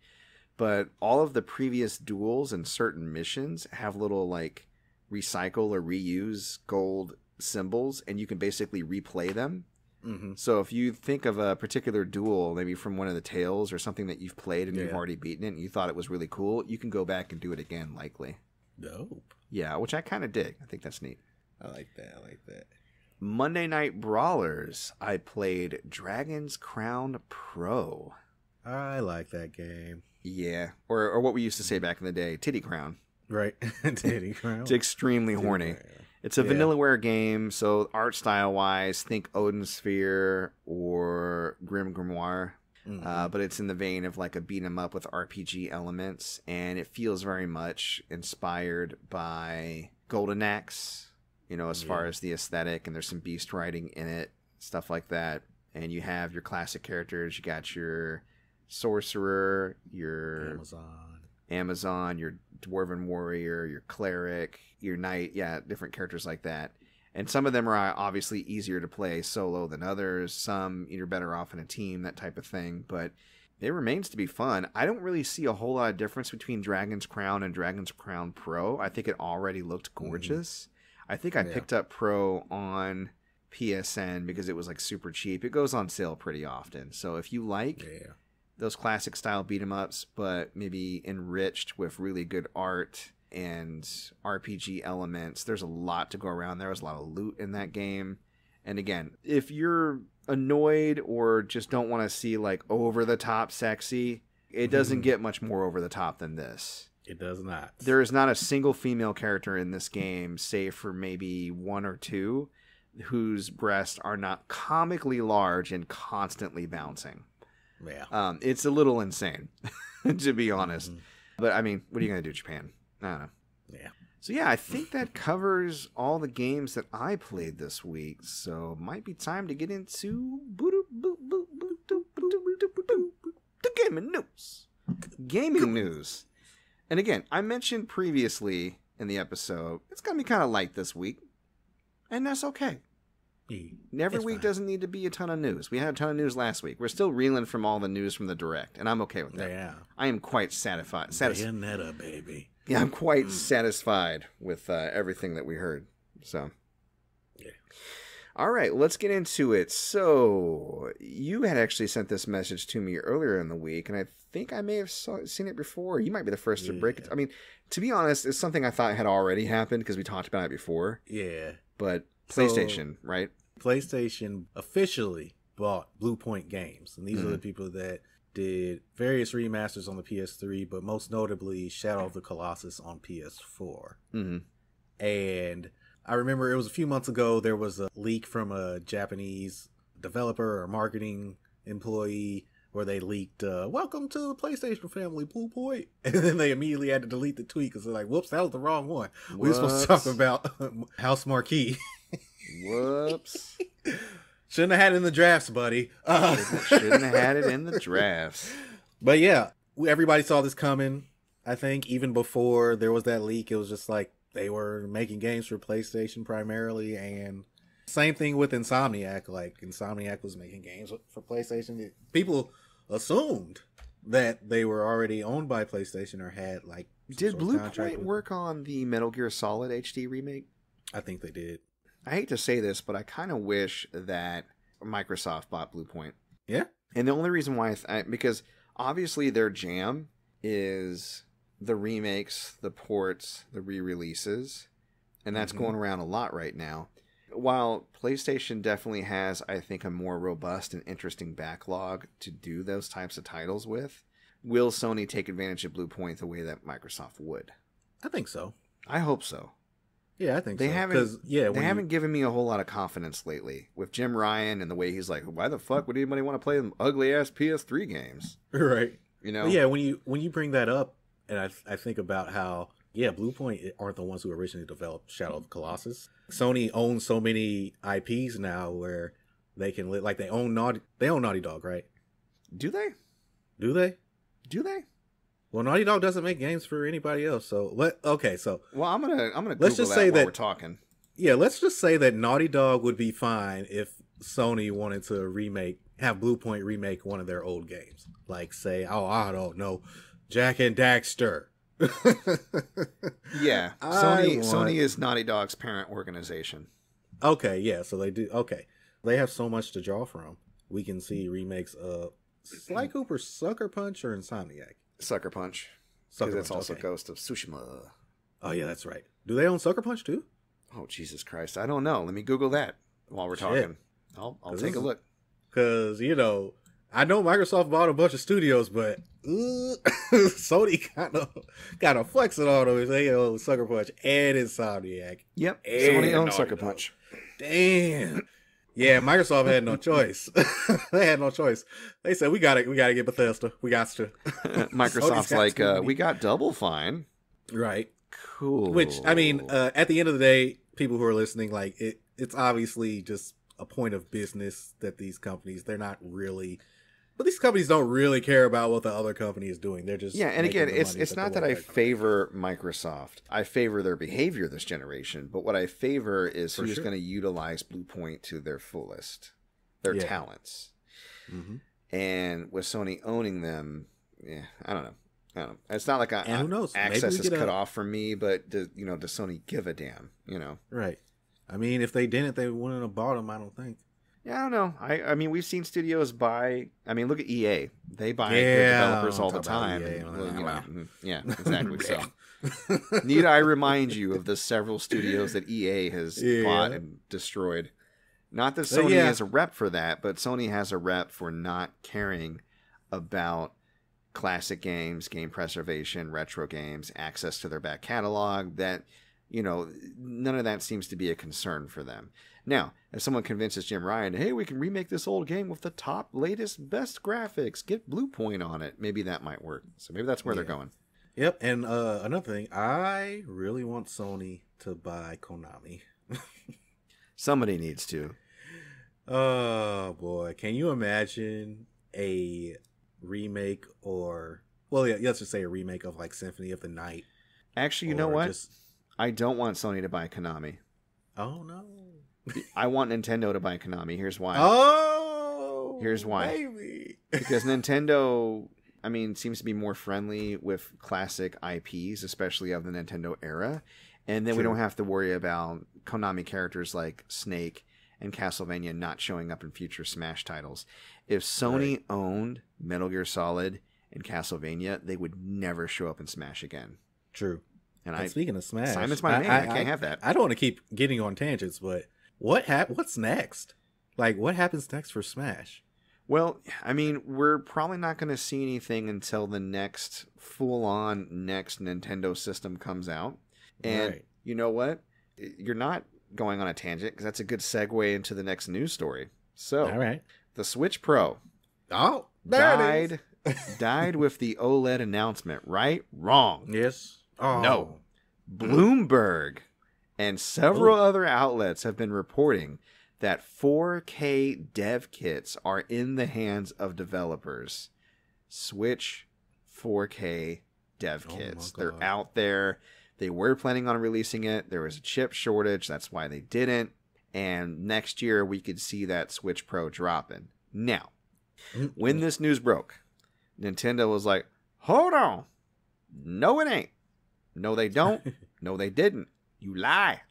But all of the previous duels and certain missions have little like recycle or reuse gold symbols, and you can basically replay them. Mm-hmm. So if you think of a particular duel, maybe from one of the tales or something that you've played and you've already beaten it and you thought it was really cool, you can go back and do it again, likely. Dope. Yeah, which I kind of dig. I think that's neat. I like that. I like that. Monday Night Brawlers, I played Dragon's Crown Pro. I like that game. Yeah, or or what we used to say back in the day, Titty Crown. Right. Teddy Crown. It's extremely horny. It's a Yeah. vanillaware game, so art style wise, think Odin Sphere or Grim Grimoire. Mhm. Uh, but it's in the vein of like a beat 'em up with RPG elements, and it feels very much inspired by Golden Axe, you know, as far as the aesthetic, and there's some beast riding in it, stuff like that. And you have your classic characters. You got your sorcerer, your Amazon. Amazon, your dwarven warrior, your cleric, your knight, yeah, different characters like that. And some of them are uh, obviously easier to play solo than others. Some you're better off in a team, that type of thing. But it remains to be fun. I don't really see a whole lot of difference between Dragon's Crown and Dragon's Crown Pro. I think it already looked gorgeous. I think I Yeah. picked up Pro on PSN because it was like super cheap. It goes on sale pretty often. So if you like Yeah. those classic style beat 'em ups, but maybe enriched with really good art and RPG elements. There's a lot to go around. There was a lot of loot in that game. And again, if you're annoyed or just don't want to see like over the top sexy, it doesn't Mhm. get much more over the top than this. It does not. There is not a single female character in this game, save for maybe one or two, whose breasts are not comically large and constantly bouncing. Yeah. Um, it's a little insane, to be honest. Mhm. But I mean, what are you gonna do, Japan? I don't know. Yeah. So yeah, I think that covers all the games that I played this week. So might be time to get into the gaming news. Gaming news. And again, I mentioned previously in the episode, it's gonna be kind of light this week, and that's okay. Every It's week fine. doesn't need to be a ton of news. We had a ton of news last week. We're still reeling from all the news from the direct, and I'm okay with that. Yeah. I am quite satisfied. Satis- Bayonetta, baby. Yeah, I'm quite Mm. satisfied with uh, everything that we heard. So, Yeah. all right, let's get into it. So, you had actually sent this message to me earlier in the week, and I think I may have saw, seen it before. You might be the first to break it. I mean, to be honest, it's something I thought had already happened because we talked about it before. Yeah. But So- PlayStation, right? PlayStation officially bought Bluepoint Games, and these are Mhm. the people that did various remasters on the PS3, but most notably Shadow of the Colossus on PS4. Mm-hmm. And I remember it was a few months ago, there was a leak from a Japanese developer or marketing employee where they leaked, uh, Welcome to the PlayStation family, Bluepoint. And then they immediately had to delete the tweet because they're like, Whoops, that was the wrong one. We were supposed to talk about Housemarque. Whoops. Shouldn't have had it in the drafts, buddy. Uh, Shouldn't have had it in the drafts. But yeah, everybody saw this coming. I think even before there was that leak, it was just like they were making games for PlayStation primarily, and same thing with Insomniac. Like Insomniac was making games for PlayStation. People assumed that they were already owned by PlayStation or had like. Did Bluepoint work on the Metal Gear Solid HD remake? I think they did. I hate to say this, but I kind of wish that Microsoft bought Bluepoint. Yeah. And the only reason why, I th- I, because obviously their jam is the remakes, the ports, the re-releases, and that's Mhm. going around a lot right now. While PlayStation definitely has, I think, a more robust and interesting backlog to do those types of titles with, will Sony take advantage of Bluepoint the way that Microsoft would? I think so. I hope so. Yeah, I think They so. haven't- yeah, They haven't given me a whole lot of confidence lately with Jim Ryan and the way he's like, why the fuck would anybody want to play them ugly ass PS3 games? right. You know? But yeah, when you when you bring that up, and I I think about how yeah, Bluepoint aren't the ones who originally developed Shadow of Colossus. Sony owns so many IPs now where they can li- like they own Naughty they own Naughty Dog, right? Do they? Do they? Do they? Well, Naughty Dog doesn't make games for anybody else. So let okay, so Well, I'm gonna I'm gonna Let's Google just that say that- we're talking. yeah, let's just say that Naughty Dog would be fine if Sony wanted to remake have Bluepoint remake one of their old games. Like say, oh, I don't know, Jak and Daxter. Yeah, Sony want- Sony is Naughty Dog's parent organization. Okay, yeah, so they do. Okay, they have so much to draw from. We can see remakes of Sly mm. Cooper, Sucker Punch, or Insomniac. Sucker Punch, because it's Punch, also okay. Ghost of Tsushima. Oh yeah, that's right. Do they own Sucker Punch too? Oh Jesus Christ! I don't know. Let me Google that while we're Shit. talking. I'll I'll take a look. Because you know, I know Microsoft bought a bunch of studios, but uh, Sony kind of kind of flexing on them. They own Sucker Punch and Insomniac. Yep, And Sony owns Sucker Punch. Damn. Yeah, Microsoft had no choice. they had no choice. They said we got to We got to get Bethesda. We got to. Microsoft's like, uh, we got Double Fine. Right. Cool. Which I mean, uh, at the end of the day, people who are listening, like it, it's obviously just a point of business that these companies they're not really, but these companies don't really care about what the other company is doing. They're just yeah, and again, it's it's not that I back. favor Microsoft. I favor their behavior this generation, but what I favor is For who's sure. going to utilize Bluepoint to their fullest, their Yeah. talents. Mhm. And with Sony owning them, yeah, I don't know. I don't know. It's not like I, And who knows? Access is cut a- off from me, but does, you know, does Sony give a damn? You know. right. I mean, if they didn't, they wouldn't have bought them. I don't think. Yeah, I don't know. I, I mean, we've seen studios buy. I mean, look at EA. They buy Yeah, developers all the time. EA. and, well, you know, mm, yeah, exactly. so, need I remind you of the several studios that EA has Yeah. bought and destroyed? Not that But Sony yeah. has a rep for that, but Sony has a rep for not caring about classic games, game preservation, retro games, access to their back catalog. That you know, none of that seems to be a concern for them. Now, if someone convinces Jim Ryan, hey, we can remake this old game with the top, latest, best graphics, get Bluepoint on it, maybe that might work. So maybe that's where they're going. Yep. And uh, another thing, I really want Sony to buy Konami. Somebody needs to. Oh boy, can you imagine a remake or well, yeah, let's just say a remake of like Symphony of the Night. Actually, you know what? just- I don't want Sony to buy Konami. oh no. I want Nintendo to buy Konami. Here's why. Oh, Here's why. Baby. because Nintendo, I mean, seems to be more friendly with classic IPs, especially of the Nintendo era. And then we don't have to worry about Konami characters like Snake and Castlevania not showing up in future Smash titles. If Sony owned Metal Gear Solid and Castlevania, they would never show up in Smash again. True. And And I, speaking of Smash, Simon's my man. I can't have that. I don't want to keep getting on tangents, but what hap- What's next? Like, what happens next for Smash? Well, I mean, we're probably not going to see anything until the next full on next Nintendo system comes out. And Right. you know what? You're not going on a tangent because that's a good segue into the next news story. So, All right. the Switch Pro Oh, died died with the OLED announcement, right? Wrong. Yes. Oh No. Bloomberg and several Oh. other outlets have been reporting that 4K dev kits are in the hands of developers. Switch 4K dev Oh kits. They're out there. They were planning on releasing it. There was a chip shortage. That's why they didn't. And next year, we could see that Switch Pro dropping. Now, when this news broke, Nintendo was like, hold on. No, it ain't. No, they don't. no, they didn't. You lie.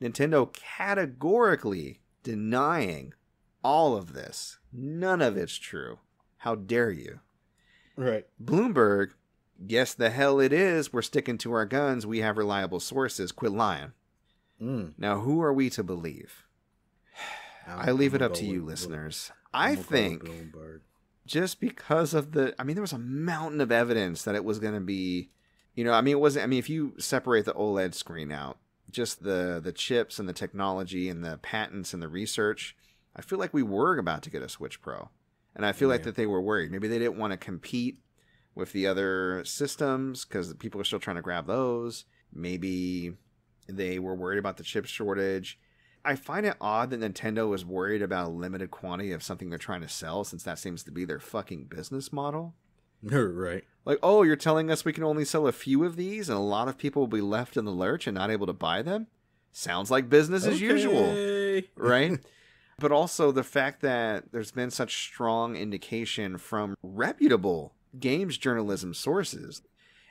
Nintendo categorically denying all of this. None of it's true. How dare you? right. Bloomberg, yes, the hell it is. We're sticking to our guns. We have reliable sources. Quit lying. Mm. Now, who are we to believe? I'm- I leave I'm it up to you, listeners. I'm I gonna go with think Bloomberg. just because of the I mean there was a mountain of evidence that it was going to be you know I mean it wasn't I mean if you separate the OLED screen out just the the chips and the technology and the patents and the research I feel like we were about to get a Switch Pro and I feel like that they were worried maybe they didn't want to compete with the other systems because people are still trying to grab those. Maybe they were worried about the chip shortage. I find it odd that Nintendo was worried about a limited quantity of something they're trying to sell since that seems to be their fucking business model. right. Like, oh, you're telling us we can only sell a few of these and a lot of people will be left in the lurch and not able to buy them? Sounds like business as usual, right? but also the fact that there's been such strong indication from reputable games journalism sources.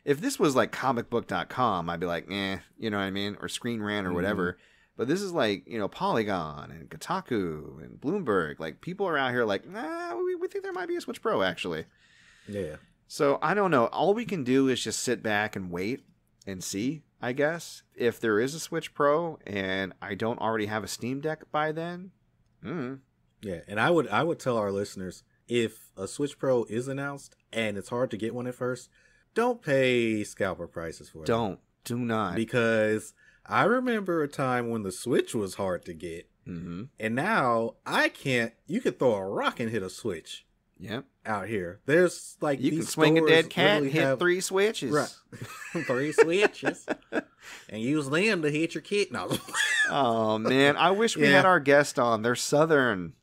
If this was like comicbook.com, I'd be like, eh, you know what I mean? Or Screen Rant or whatever. But this is like, you know, Polygon and Kotaku and Bloomberg. Like, people are out here like, nah, we, we think there might be a Switch Pro, actually. Yeah. So I don't know. All we can do is just sit back and wait and see, I guess. If there is a Switch Pro and I don't already have a Steam Deck by then, mm, Yeah, and I would I would tell our listeners if a Switch Pro is announced and it's hard to get one at first, don't pay scalper prices for it. don't. Do not. because I remember a time when the Switch was hard to get, hmm and now I can't. You could throw a rock and hit a Switch Yep. out here. There's like You can swing a dead cat, hit have- three switches. Right. three switches, and use them to hit your kid. No. Oh man, I wish we Yeah. had our guest on. They're southern.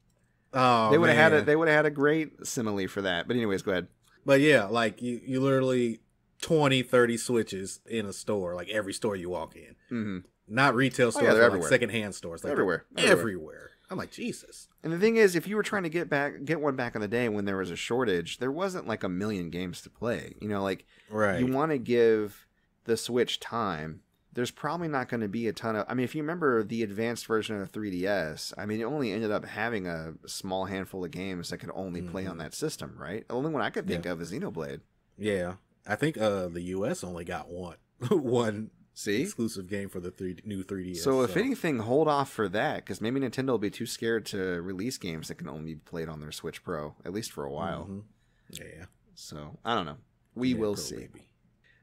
oh, they would have had a they would have had a great simile for that. But anyways, go ahead. But yeah, like you, you literally 20, 30 switches in a store, like every store you walk in. hmm Not retail stores, Oh, like everywhere. secondhand stores. Like Everywhere. Everywhere. Everywhere. I'm like, Jesus. And the thing is, if you were trying to get back get one back in the day when there was a shortage, there wasn't like a million games to play. You know, like Right. you want to give the Switch time. There's probably not going to be a ton of. I mean, if you remember the advanced version of 3DS, I mean, it only ended up having a small handful of games that could only play on Mhm. that system, right? The only one I could think of is Xenoblade. yeah. I think uh the US only got one one See, exclusive game for the three new 3DS. So if anything, hold off for that because maybe Nintendo will be too scared to release games that can only be played on their Switch Pro at least for a while. Mhm. Yeah. So I don't know. We Yeah, will see. baby.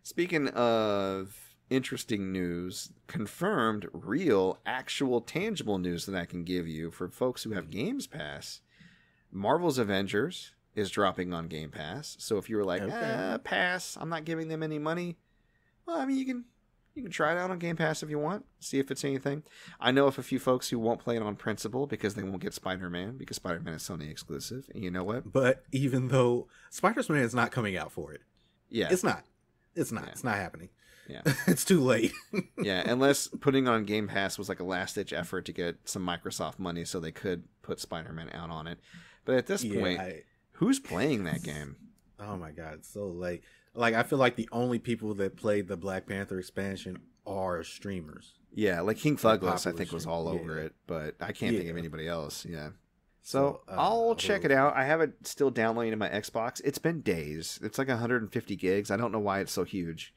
Speaking of interesting news, confirmed, real, actual, tangible news that I can give you for folks who have Games Pass, Marvel's Avengers is dropping on Game Pass. So if you were like, Okay. ah, pass, I'm not giving them any money. Well, I mean, you can you can try it out on Game Pass if you want, see if it's anything. I know of a few folks who won't play it on principle because they won't get Spider Man because Spider Man is Sony exclusive. And you know what? But even though Spider-Man is not coming out for it. Yeah, It's not. It's not. Yeah. It's not happening. Yeah. it's too late. yeah, unless putting on Game Pass was like a last ditch effort to get some Microsoft money so they could put Spider Man out on it. But at this Yeah, point, I- who's playing that game? Oh my god, it's so late. Like I feel like the only people that played the Black Panther expansion are streamers. Yeah, like King Fuggless, I think was all over Yeah. it, but I can't think of anybody else. Yeah. So, So, uh, I'll check it out. I have it still downloading to my Xbox. It's been days. It's like 150 gigs. I don't know why it's so huge.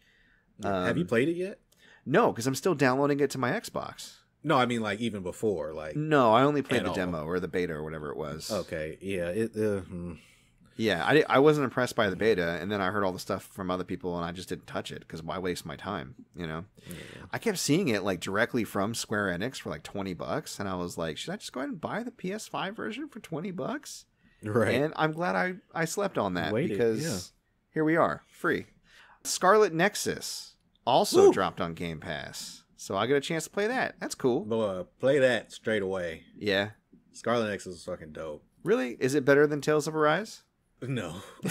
Have you Um, played it yet? No, because I'm still downloading it to my Xbox. No, I mean like even before, like No, I only played the all. demo or the beta or whatever it was. okay, yeah, it. Uh, hmm. Yeah, I, I wasn't impressed by the beta, and then I heard all the stuff from other people, and I just didn't touch it because why waste my time? You know, yeah. I kept seeing it like directly from Square Enix for like twenty bucks, and I was like, should I just go ahead and buy the PS5 version for twenty bucks? right. And I'm glad I I slept on that Waited, because yeah. here we are, free. Scarlet Nexus also dropped on Game Pass, so I get a chance to play that. That's cool. Uh, play that straight away. Yeah, Scarlet Nexus is fucking dope. really, is it better than Tales of Arise? No,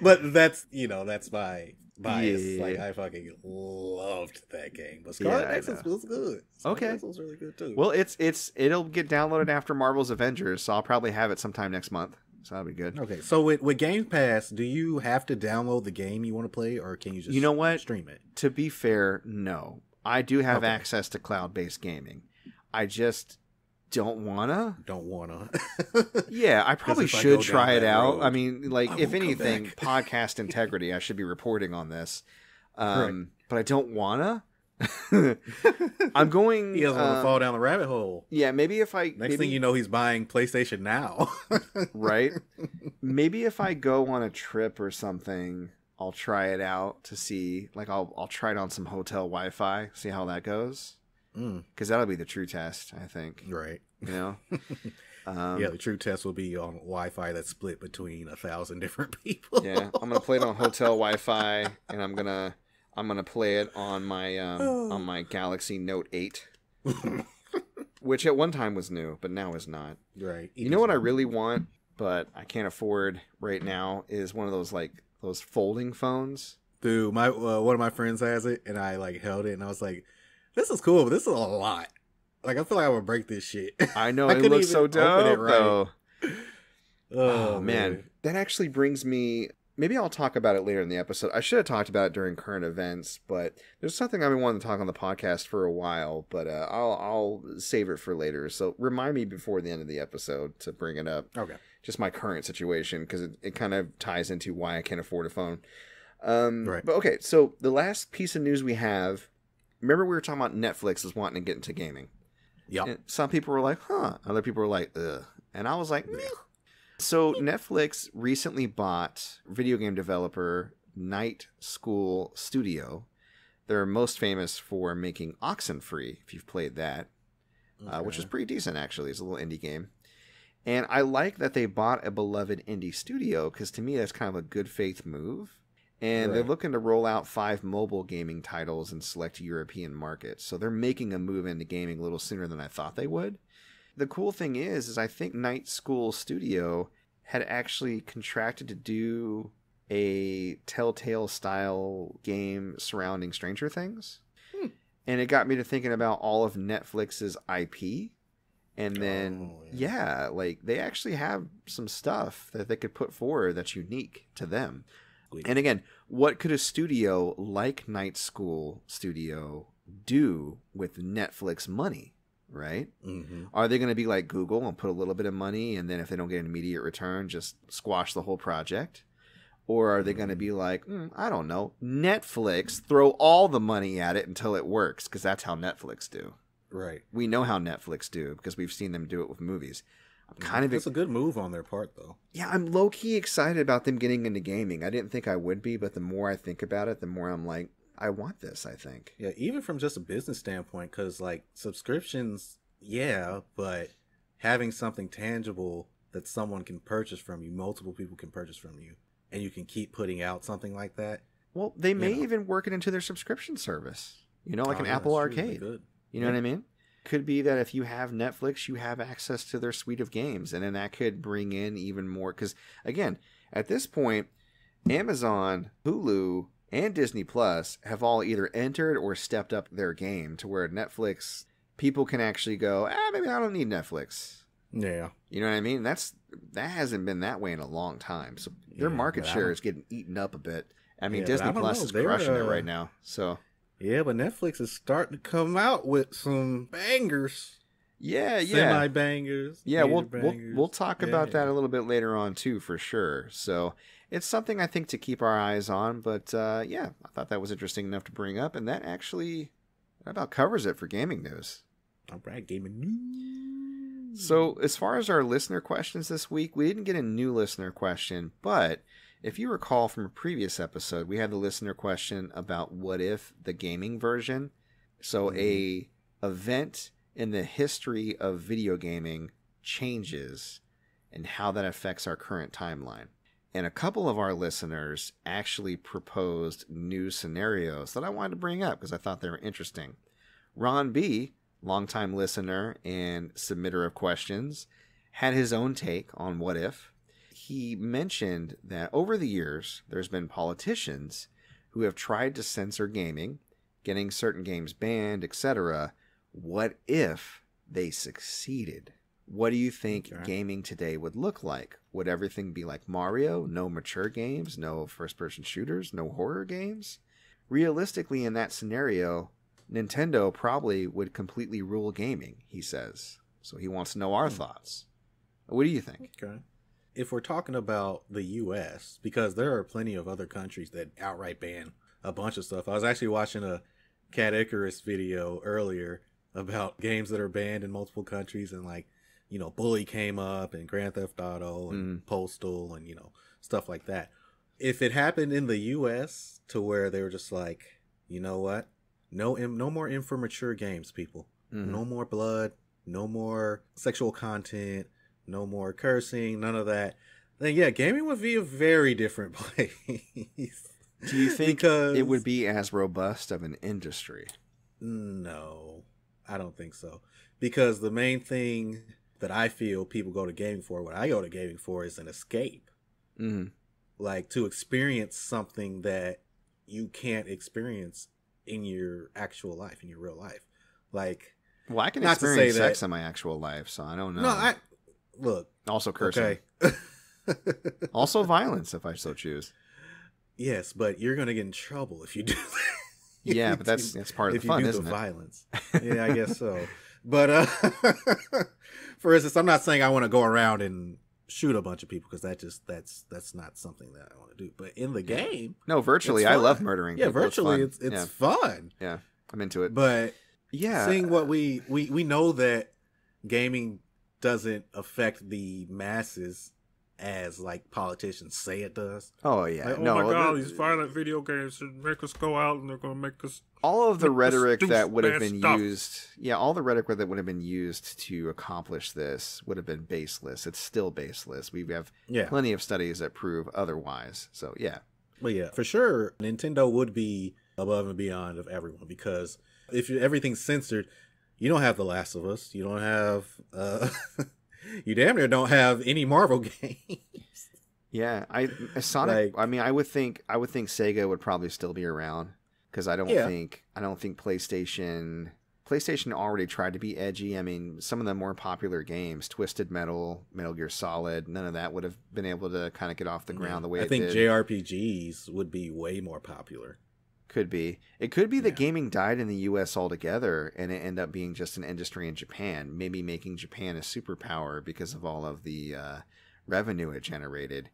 but that's you know that's my bias. Yeah. Like I fucking loved that game, but Scarlet Yeah, Nexus was good. Scarlet Okay. Nexus really good too. Well, it's it's it'll get downloaded after Marvel's Avengers, so I'll probably have it sometime next month. So that'll be good. Okay, so with, with Game Pass, do you have to download the game you want to play, or can you just You know what? stream it? To be fair, no. I do have Okay. access to cloud-based gaming. I just don't wanna. Don't wanna. Yeah, I probably if I should try it out. road, I mean, like I if anything, podcast integrity, I should be reporting on this. Um, Right. but I don't wanna. I'm going. he doesn't want uh, to fall down the rabbit hole. Yeah, maybe if I Next maybe, thing you know, he's buying PlayStation Now. right? Maybe if I go on a trip or something, I'll try it out to see. Like I'll I'll try it on some hotel Wi-Fi, see how that goes. Mm, Because that'll be the true test, I think. right. You know. Um, yeah, the true test will be on Wi-Fi that's split between a thousand different people. yeah, I'm gonna play it on hotel Wi-Fi, and I'm gonna I'm gonna play it on my um, on my Galaxy Note 8, which at one time was new, but now is not. right. You know what I really want, but I can't afford right now is one of those like those folding phones. Dude, my uh, one of my friends has it, and I like held it, and I was like, "This is cool, but this is a lot. Like, I feel like I would break this shit." I know I it looks so even open it dope right. though. oh, Oh, man. that actually brings me. Maybe I'll talk about it later in the episode. I should have talked about it during current events, but there's something I've been wanting to talk on the podcast for a while. But uh, I'll I'll save it for later. So remind me before the end of the episode to bring it up. Okay. Just my current situation because it, it kind of ties into why I can't afford a phone. Um, Right. But okay, so the last piece of news we have. Remember we were talking about Netflix is wanting to get into gaming. Yeah. Some people were like, huh. Other people were like, ugh. And I was like, Meh. So Netflix recently bought video game developer Night School Studio. They're most famous for making Oxenfree, if you've played that, uh, which is pretty decent actually. It's a little indie game. And I like that they bought a beloved indie studio because to me that's kind of a good faith move. And they're looking to roll out five mobile gaming titles in select European markets. So they're making a move into gaming a little sooner than I thought they would. The cool thing is, is I think Night School Studio had actually contracted to do a Telltale style game surrounding Stranger Things. Hmm. And it got me to thinking about all of Netflix's IP. And then, Oh, yeah. like they actually have some stuff that they could put forward that's unique to them. Sweet. And again, what could a studio like Night School Studio do with Netflix money, right? Mhm. Are they going to be like Google and put a little bit of money and then if they don't get an immediate return, just squash the whole project? Or are they going to be like, mm, I don't know, Netflix, throw all the money at it until it works? Because that's how Netflix do. Right. We know how Netflix do because we've seen them do it with movies. I'm mm-hmm. kind of It's a good move on their part, though. yeah, I'm low key excited about them getting into gaming. I didn't think I would be, but the more I think about it, the more I'm like, I want this. I think. Yeah, even from just a business standpoint, because like subscriptions, yeah, but having something tangible that someone can purchase from you, multiple people can purchase from you, and you can keep putting out something like that. Well, they may know. even work it into their subscription service. You know, like Oh, an yeah, Apple that's true, they Arcade. You know what I mean? Could be that if you have Netflix, you have access to their suite of games, and then that could bring in even more. Because again, at this point, Amazon, Hulu, and Disney Plus have all either entered or stepped up their game to where Netflix people can actually go, ah, maybe I don't need Netflix. Yeah. You know what I mean? That's that hasn't been that way in a long time. So their Yeah, market share is getting eaten up a bit. I mean, Yeah, but I Disney Plus know. is They're, crushing it uh, right now. So Yeah, but Netflix is starting to come out with some bangers. yeah, yeah, Semi bangers. yeah. We'll, we'll we'll talk about that a little bit later on too, for sure. So it's something I think to keep our eyes on. But uh, yeah, I thought that was interesting enough to bring up, and that actually that about covers it for gaming news. All right, gaming news. So, as far as our listener questions this week, we didn't get a new listener question, but if you recall from a previous episode, we had the listener question about what if the gaming version. So, a mm-hmm. event in the history of video gaming changes and how that affects our current timeline. And a couple of our listeners actually proposed new scenarios that I wanted to bring up because I thought they were interesting. Ron B, longtime listener and submitter of questions, had his own take on what if. He mentioned that over the years, there's been politicians who have tried to censor gaming, getting certain games banned, etc. What if they succeeded? What do you think Okay. gaming today would look like? Would everything be like Mario? No mature games, no first person shooters, no horror games? Realistically, in that scenario, Nintendo probably would completely rule gaming, he says. So he wants to know our Hmm. thoughts. What do you think? Okay. If we're talking about the US, because there are plenty of other countries that outright ban a bunch of stuff. I was actually watching a Caddicarus video earlier about games that are banned in multiple countries and like, you know, Bully came up and Grand Theft Auto and Postal and, you know, stuff like that. If it happened in the US to where they were just like, you know what? No no more M for mature games, people. Mhm. No more blood, no more sexual content, no more cursing, none of that, then yeah, gaming would be a very different place. Do you think Because- it would be as robust of an industry? No, I don't think so. Because the main thing that I feel people go to gaming for, what I go to gaming for, is an escape. hmm Like to experience something that you can't experience in your actual life, in your real life. Like, Well, I can Not experience that- sex in my actual life, so I don't know. no, I look also cursing. okay. Also violence, if I so choose. yes, but you're gonna get in trouble if you do. if Yeah, but that's that's part of if the fun, you do isn't the it? violence. yeah, I guess so. But uh, for instance, I'm not saying I want to go around and shoot a bunch of people because that just that's that's not something that I want to do. But in the game, No, virtually, I love murdering. yeah, people. virtually, it's it's it's, fun. fun. yeah, yeah, I'm into it. But yeah, seeing what we we we know that gaming doesn't affect the masses as like politicians say it does. oh yeah, Like, oh no, my god, the- these violent video games should make us go out and they're gonna make us all of the rhetoric that would have been stuff. used yeah all the rhetoric that would have been used to accomplish this would have been baseless. It's still baseless. We have Yeah, plenty of studies that prove otherwise. So yeah. But yeah, for sure, Nintendo would be above and beyond of everyone because if you, everything's censored, you don't have The Last of Us, you don't have, uh, you damn near don't have any Marvel games. yeah i sonic Like- i mean i would think i would think sega would probably still be around because i don't Yeah. think i don't think playstation playstation already tried to be edgy i mean some of the more popular games twisted metal metal gear solid none of that would have been able to kind of get off the ground the way I think did. JRPGs would be way more popular. Could be. It could be that gaming died in the U.S. altogether, and it ended up being just an industry in Japan. Maybe making Japan a superpower because of all of the uh, revenue it generated,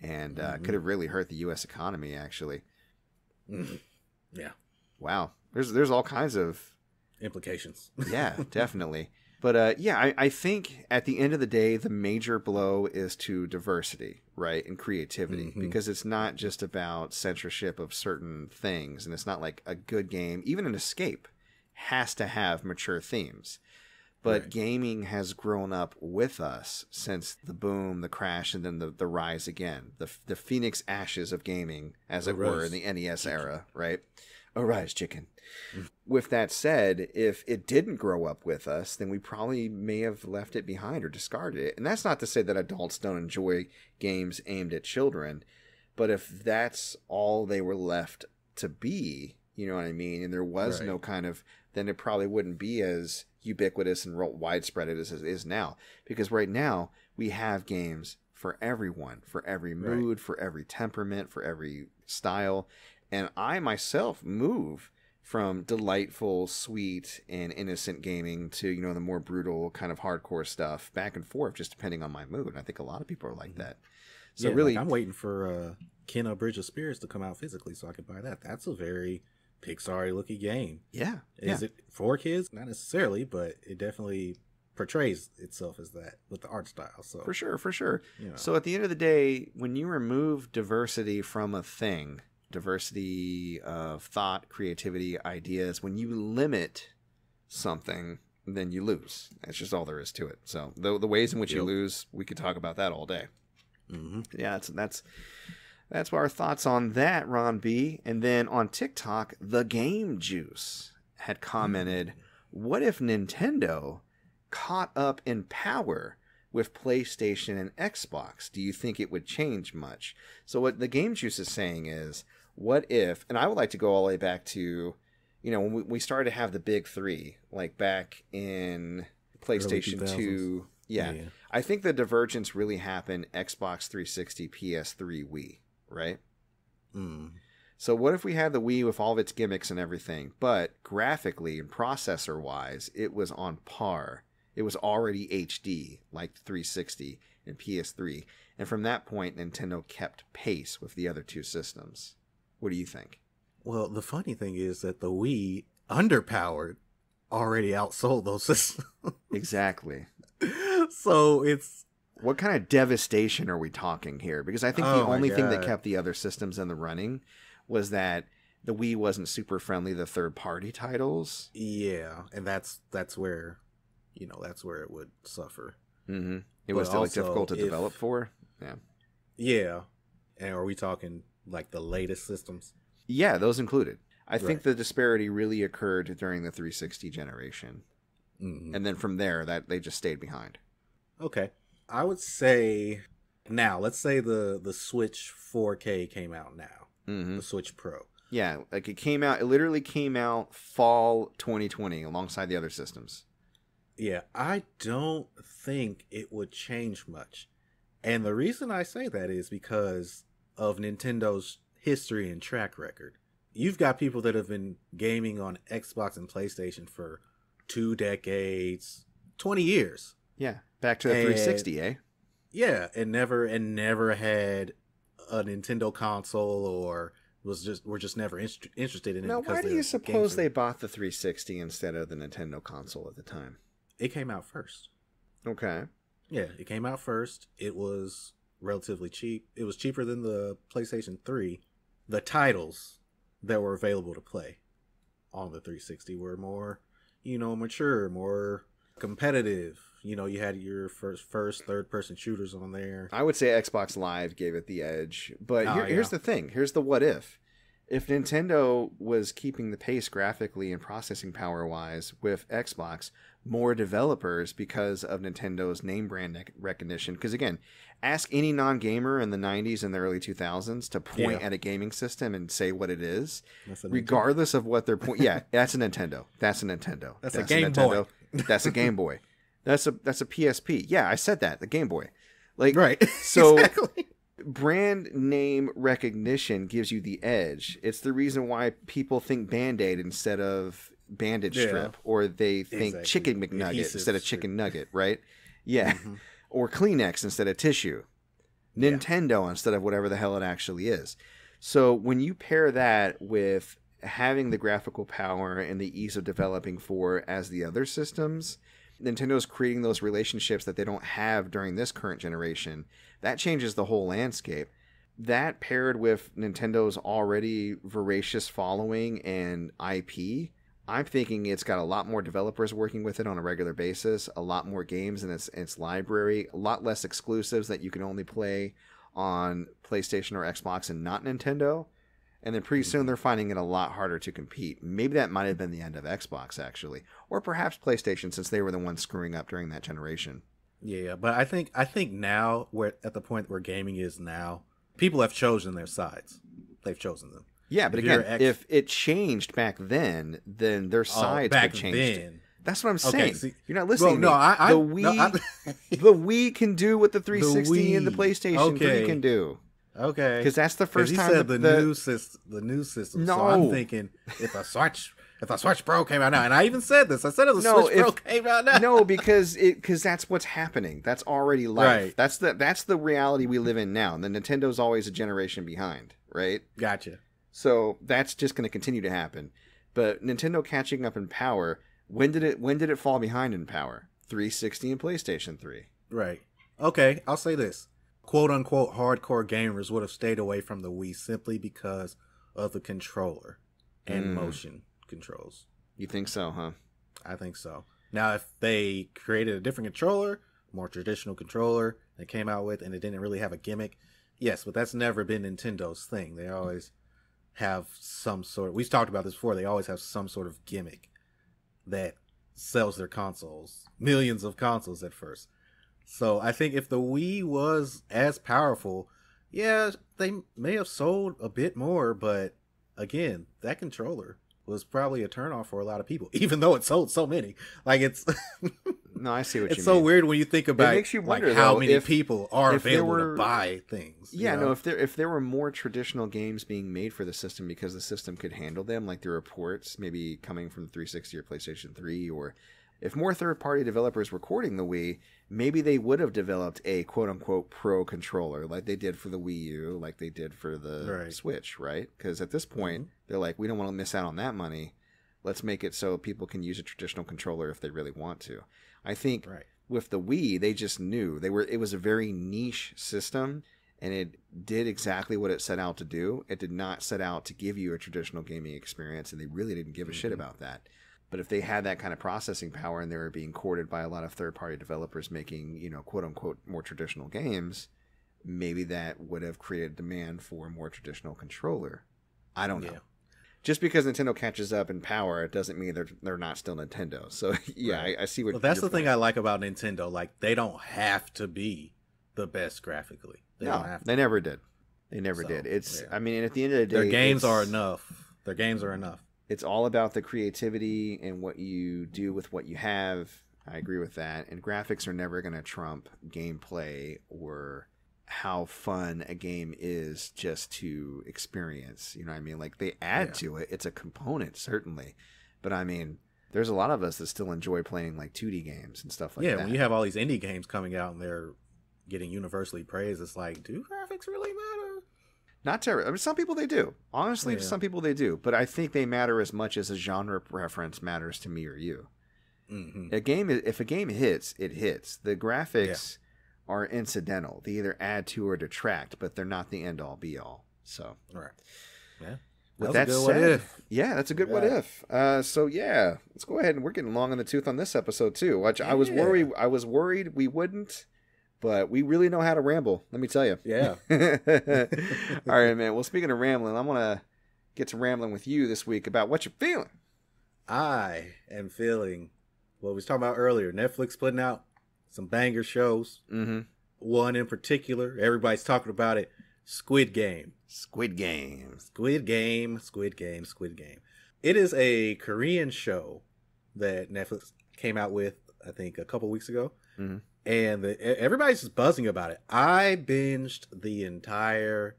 and uh, Mhm. could have really hurt the U.S. economy. Actually. Yeah, wow. There's there's all kinds of implications. yeah, definitely. But uh, yeah, I, I think at the end of the day, the major blow is to diversity, right, and creativity, Mhm. because it's not just about censorship of certain things, and it's not like a good game, even an escape, has to have mature themes. But Right. gaming has grown up with us since the boom, the crash, and then the, the rise again. The the phoenix ashes of gaming, as it were, in the NES era, right? Arise, chicken. Mm. With that said, if it didn't grow up with us, then we probably may have left it behind or discarded it. And that's not to say that adults don't enjoy games aimed at children, but if that's all they were left to be, you know what I mean, and there was Right. no kind of, then it probably wouldn't be as ubiquitous and widespread as it is now. Because right now, we have games for everyone, for every Right. mood, for every temperament, for every style. And I myself move from delightful, sweet, and innocent gaming to, you know, the more brutal kind of hardcore stuff back and forth, just depending on my mood. And I think a lot of people are like that. So Yeah, really, like, I'm waiting for uh, Kena Bridge of Spirits to come out physically so I can buy that. That's a very Pixar looking game. yeah, Is yeah. it for kids? Not necessarily, but it definitely portrays itself as that with the art style. So For sure, for sure. you know. So at the end of the day, when you remove diversity from a thing, diversity of thought, creativity, ideas, when you limit something, then you lose. That's just all there is to it. So the the ways in which you lose, we could talk about that all day. Mhm. Yeah, that's that's that's our thoughts on that, Ron B. And then on TikTok, the Game Juice had commented, "What if Nintendo caught up in power with PlayStation and Xbox? Do you think it would change much?" So what the Game Juice is saying is, what if? And I would like to go all the way back to, you know, when we, we started to have the big three, like back in PlayStation Two. yeah. I think the divergence really happened Xbox 360, PS3, Wii, right? Mm. So what if we had the Wii with all of its gimmicks and everything, but graphically and processor wise, it was on par. It was already HD like the 360 and PS3, and from that point, Nintendo kept pace with the other two systems. What do you think? Well, the funny thing is that the Wii, underpowered, already outsold those systems. Exactly. so it's What kind of devastation are we talking here? Because I think the Oh my only thing that kept the other systems in the running was that the Wii wasn't super friendly to third party titles. yeah, and that's that's where, you know, that's where it would suffer. Mm-hmm. It was But like difficult to if- develop for. Yeah. Yeah. And are we talking like the latest systems? Yeah, those included. I think the disparity really occurred during the 360 generation, Mm-hmm. and then from there, that they just stayed behind. Okay. I would say now, let's say the the Switch 4K came out now. hmm The Switch Pro. Yeah, like it came out. It literally came out fall 2020 alongside the other systems. Yeah, I don't think it would change much. And the reason I say that is because of Nintendo's history and track record. You've got people that have been gaming on Xbox and PlayStation for two decades, 20 years. Yeah, back to the And- 360, eh? Yeah, and never and never had a Nintendo console or was just were just never inst- interested in it. Now, why do you suppose they bought the 360 instead of the Nintendo console at the time? it came out first? Okay. Yeah, it came out first. It was relatively cheap. It was cheaper than the PlayStation 3. The titles that were available to play on the 360 were more, you know, mature, more competitive. You know, you had your first, first, third person shooters on there. I would say Xbox Live gave it the edge. But Oh, here, here's the thing here's the what if. If Nintendo was keeping the pace graphically and processing power wise with Xbox, more developers because of Nintendo's name brand rec- recognition. Because again, ask any non gamer in the 90s and the early 2000s to point Yeah. at a gaming system and say what it is, That's Nintendo. regardless of what their point. Yeah, that's a Nintendo. That's a Nintendo. That's a Game Boy. That's a Game Boy. That's a that's a PSP. Yeah, I said that. The Game Boy. Like Right. So- exactly. Brand name recognition gives you the edge. It's the reason why people think Band Aid instead of bandage Yeah. strip, or they think Exactly. chicken McNugget Adhesive instead of strip. chicken nugget, right? Yeah. Mhm. Or Kleenex instead of tissue. Yeah. Nintendo instead of whatever the hell it actually is. So when you pair that with having the graphical power and the ease of developing for as the other systems, Nintendo's creating those relationships that they don't have during this current generation. That changes the whole landscape. That paired with Nintendo's already voracious following and IP, I'm thinking it's got a lot more developers working with it on a regular basis, a lot more games in its its library, a lot less exclusives that you can only play on PlayStation or Xbox and not Nintendo. And then pretty soon mm-hmm. they're finding it a lot harder to compete. Maybe that might have been the end of Xbox actually, or perhaps PlayStation since they were the ones screwing up during that generation. Yeah, but I think I think now we're at the point where gaming is now. People have chosen their sides. They've chosen them. Yeah, but If again, X- if it changed back then, then their Oh, sides back would change. then. That's what I'm Okay, saying. see- You're not listening. to no, me. I, I the no, I- the Wii can do what the 360 and the Wii. PlayStation 3 Okay. can do. okay, Because that's the first time said the, the, the- new system, the new system. So I'm thinking if a Switch, if a Switch Pro came out now, and I even said this, I said if the No, Switch Pro came out now. no, because it because that's what's happening. That's already life. Right. That's the that's the reality we live in now. And the Nintendo's always a generation behind, right? gotcha. So that's just going to continue to happen. But Nintendo catching up in power. When did it when did it fall behind in power? 360 and PlayStation 3. Right. Okay, I'll say this. Quote unquote hardcore gamers would have stayed away from the Wii simply because of the controller and Mm. motion controls. You think so, huh? I think so. Now, if they created a different controller, more traditional controller, they came out with, and it didn't really have a gimmick, yes, but that's never been Nintendo's thing. They always have some sort. We've talked about this before. They always have some sort of gimmick that sells their consoles, millions of consoles at first. So I think if the Wii was as powerful, yeah, they may have sold a bit more, but again, that controller was probably a turnoff for a lot of people, even though it sold so many. Like it's No, I see what it's so mean. weird when you think about it makes you like wonder, how though, many if- people are available were- to buy things. you Yeah, know? no. If there if there were more traditional games being made for the system because the system could handle them, like the reports maybe coming from 360 or PlayStation 3, or if more third party developers were courting the Wii, maybe they would have developed a quote unquote pro controller like they did for the Wii U, like they did for the Right. Switch, right? Because at this point, they're like, we don't want to miss out on that money. Let's make it so people can use a traditional controller if they really want to. I think right. with the Wii, they just knew they were. It was a very niche system, and it did exactly what it set out to do. It did not set out to give you a traditional gaming experience, and they really didn't give a shit Mhm. about that. But if they had that kind of processing power and they were being courted by a lot of third party developers making, you know, quote unquote more traditional games, maybe that would have created demand for a more traditional controller. I don't know. Yeah. Just because Nintendo catches up in power, it doesn't mean they're they're not still Nintendo. So yeah, Right. I, I see what. Well, that's the thing. I like about Nintendo. Like they don't have to be the best graphically. They no, don't have to. they never did. They never So, did. It's. yeah. I mean, at the end of the day, Their games are enough. Their games are enough. It's all about the creativity and what you do with what you have. I agree with that. And graphics are never going to trump gameplay or how fun a game is just to experience. You know what I mean? Like they add Yeah. to it. It's a component certainly. But I mean, there's a lot of us that still enjoy playing like 2D games and stuff like yeah, that. Yeah, when you have all these indie games coming out and they're getting universally praised, it's like, do graphics really matter? Not terrible. I mean, some people they do. Honestly, Yeah. some people they do. But I think they matter as much as a genre preference matters to me or you. hmm a game if a game hits it hits the graphics are incidental they either add to or detract but they're not the end all be all so Right. Yeah. with That that, was what said if. yeah that's a good what if uh, so yeah let's go ahead and we're getting long in the tooth on this episode too which i was worried i was worried we wouldn't but we really know how to ramble let me tell you Yeah. all right man well speaking of rambling i'm gonna get to rambling with you this week about what you're feeling I am feeling what we was talking about earlier. Netflix putting out some banger shows. mm-hmm One in particular, everybody's talking about it. Squid Game. squid Game. Squid Game, Squid Game, Squid Game. It is a Korean show that Netflix came out with, I think, a couple weeks ago. Mhm. And the, everybody's just buzzing about it. I binged the entire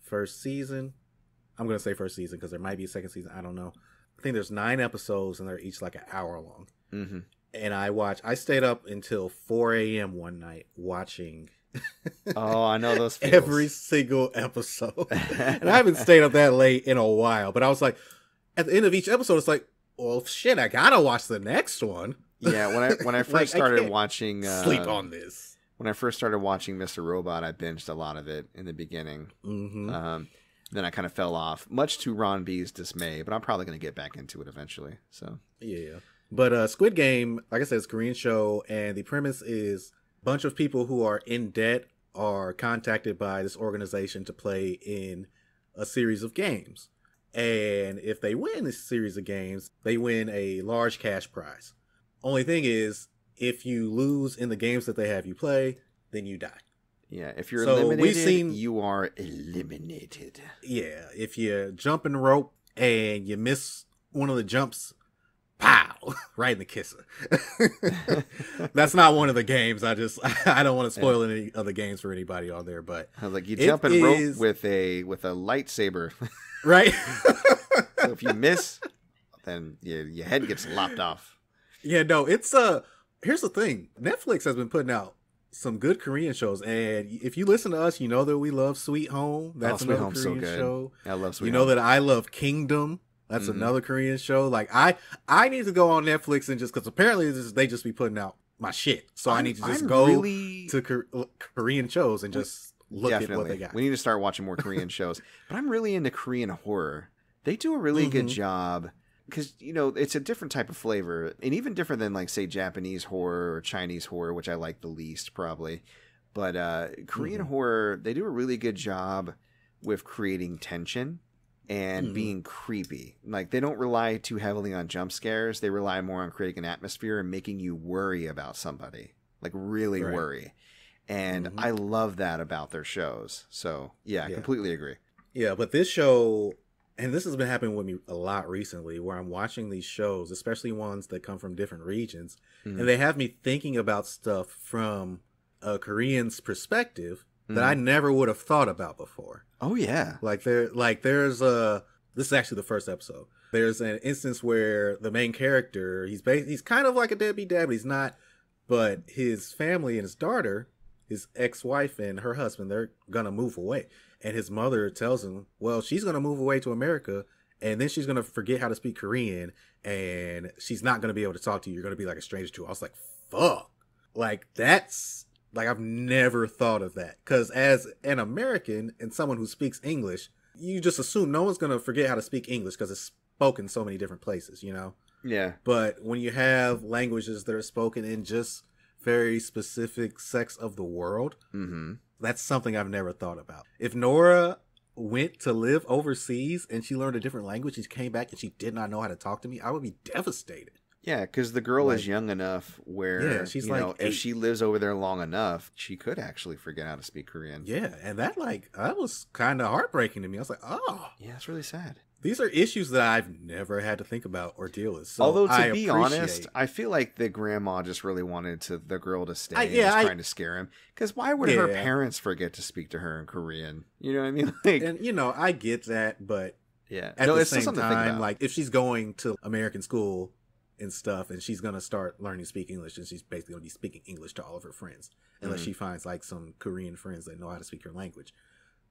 first season. I'm going to say first season because there might be a second season. I don't know. I think there's nine episodes and they're each like an hour long. mm-hmm And I watched, I stayed up until 4 a.m. one night watching oh i know those feels. every single episode. and I haven't stayed up that late in a while. But I was like, at the end of each episode, it's like, well, shit, I gotta watch the next one. Yeah, when I when I first Like, started can't watching uh, Sleep on this. when I first started watching Mr. Robot, I binged a lot of it in the beginning. hmm Um, then I kind of fell off, much to Ron B's dismay. But I'm probably going to get back into it eventually. So Yeah. But uh, Squid Game, like I said, it's a Korean show, and the premise is a bunch of people who are in debt are contacted by this organization to play in a series of games. And if they win this series of games, they win a large cash prize. Only thing is, if you lose in the games that they have you play, then you die. yeah, if you're So, we've eliminated, seen- you are eliminated. Yeah, if you jump in rope and you miss one of the jumps, pow, right in the kisser. That's not one of the games. I just I don't want to spoil any other games for anybody on there, but I was like you jump and rope is- with a with a lightsaber. right. so if you miss, then your your head gets lopped off. Yeah, no, it's uh here's the thing. Netflix has been putting out some good Korean shows, and if you listen to us, you know that we love Sweet Home. That's oh, Sweet another Home's Korean so good. show. I love Sweet you know that I love Kingdom. That's Mhm. another Korean show. Like I, I need to go on Netflix and just because apparently this, they just be putting out my shit. So I I'm- need to just I'm go really- to Kor- Korean shows and just look at what they got. We need to start watching more Korean shows. But I'm really into Korean horror. They do a really good Mhm. job because you know it's a different type of flavor, and even different than like say Japanese horror or Chinese horror, which I like the least probably. But uh, Korean Mhm. horror, they do a really good job with creating tension and Mhm. being creepy. Like they don't rely too heavily on jump scares. They rely more on creating an atmosphere and making you worry about somebody. Like really Right. worry. And Mhm. I love that about their shows. So, yeah, I Yeah. completely agree. Yeah, but this show, and this has been happening with me a lot recently, where I'm watching these shows, especially ones that come from different regions, Mhm. and they have me thinking about stuff from a Korean's perspective that Mhm. I never would have thought about before. Oh yeah. Like there, like there's a. This is actually the first episode. There's an instance where the main character, he's he's kind of like a deadbeat dad, but he's not. But his family and his daughter, his ex-wife and her husband, they're gonna move away. And his mother tells him, "Well, she's gonna move away to America, and then she's gonna forget how to speak Korean, and she's not gonna be able to talk to you. You're gonna be like a stranger to." her." I was like, "Fuck!" Like that's like I've never thought of that because as an American and someone who speaks English, you just assume no one's gonna forget how to speak English because it's spoken so many different places, you know. Yeah. But when you have languages that are spoken in just very specific sects of the world, Mm-hmm. That's something I've never thought about. If Nora went to live overseas and she learned a different language and she came back and she did not know how to talk to me, I would be devastated. Yeah, because the girl is young enough where Yeah, she's you like know, if she lives over there long enough, she could actually forget how to speak Korean. Yeah, and that like that was kind of heartbreaking to me. I was like, oh, Yeah, it's really sad. These are issues that I've never had to think about or deal with. So Although to I be honest, I feel like the grandma just really wanted to the girl to stay I- and yeah, was I- trying to scare him. Because why would her parents forget to speak to her in Korean? You know what I mean? Like, and you know, I get that, but yeah, at no, the it's same something to think time, like if she's going to American school and stuff, and she's gonna start learning to speak English, and she's basically gonna be speaking English to all of her friends, unless Mhm. she finds like some Korean friends that know how to speak her language.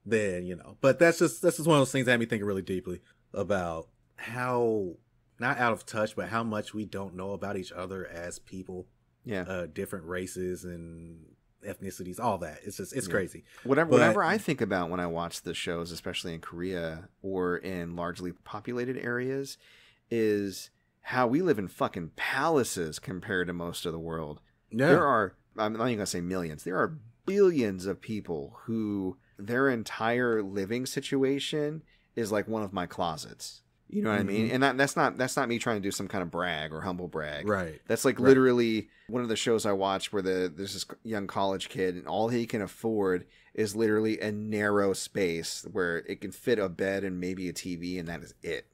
Then you know, but that's just that's just one of those things that had me thinking really deeply about how not out of touch, but how much we don't know about each other as people, yeah, uh, different races and ethnicities, all that. It's just it's Yeah. crazy. whatever but- whatever I think about when I watch the shows, especially in Korea or in largely populated areas, is how we live in fucking palaces compared to most of the world. Yeah, There are I'm not even gonna say millions. There are billions of people who their entire living situation is like one of my closets. You know what I mean? Mhm. And that, that's not that's not me trying to do some kind of brag or humble brag. right. That's like Right. literally one of the shows I watch where the there's this young college kid and all he can afford is literally a narrow space where it can fit a bed and maybe a TV and that is it.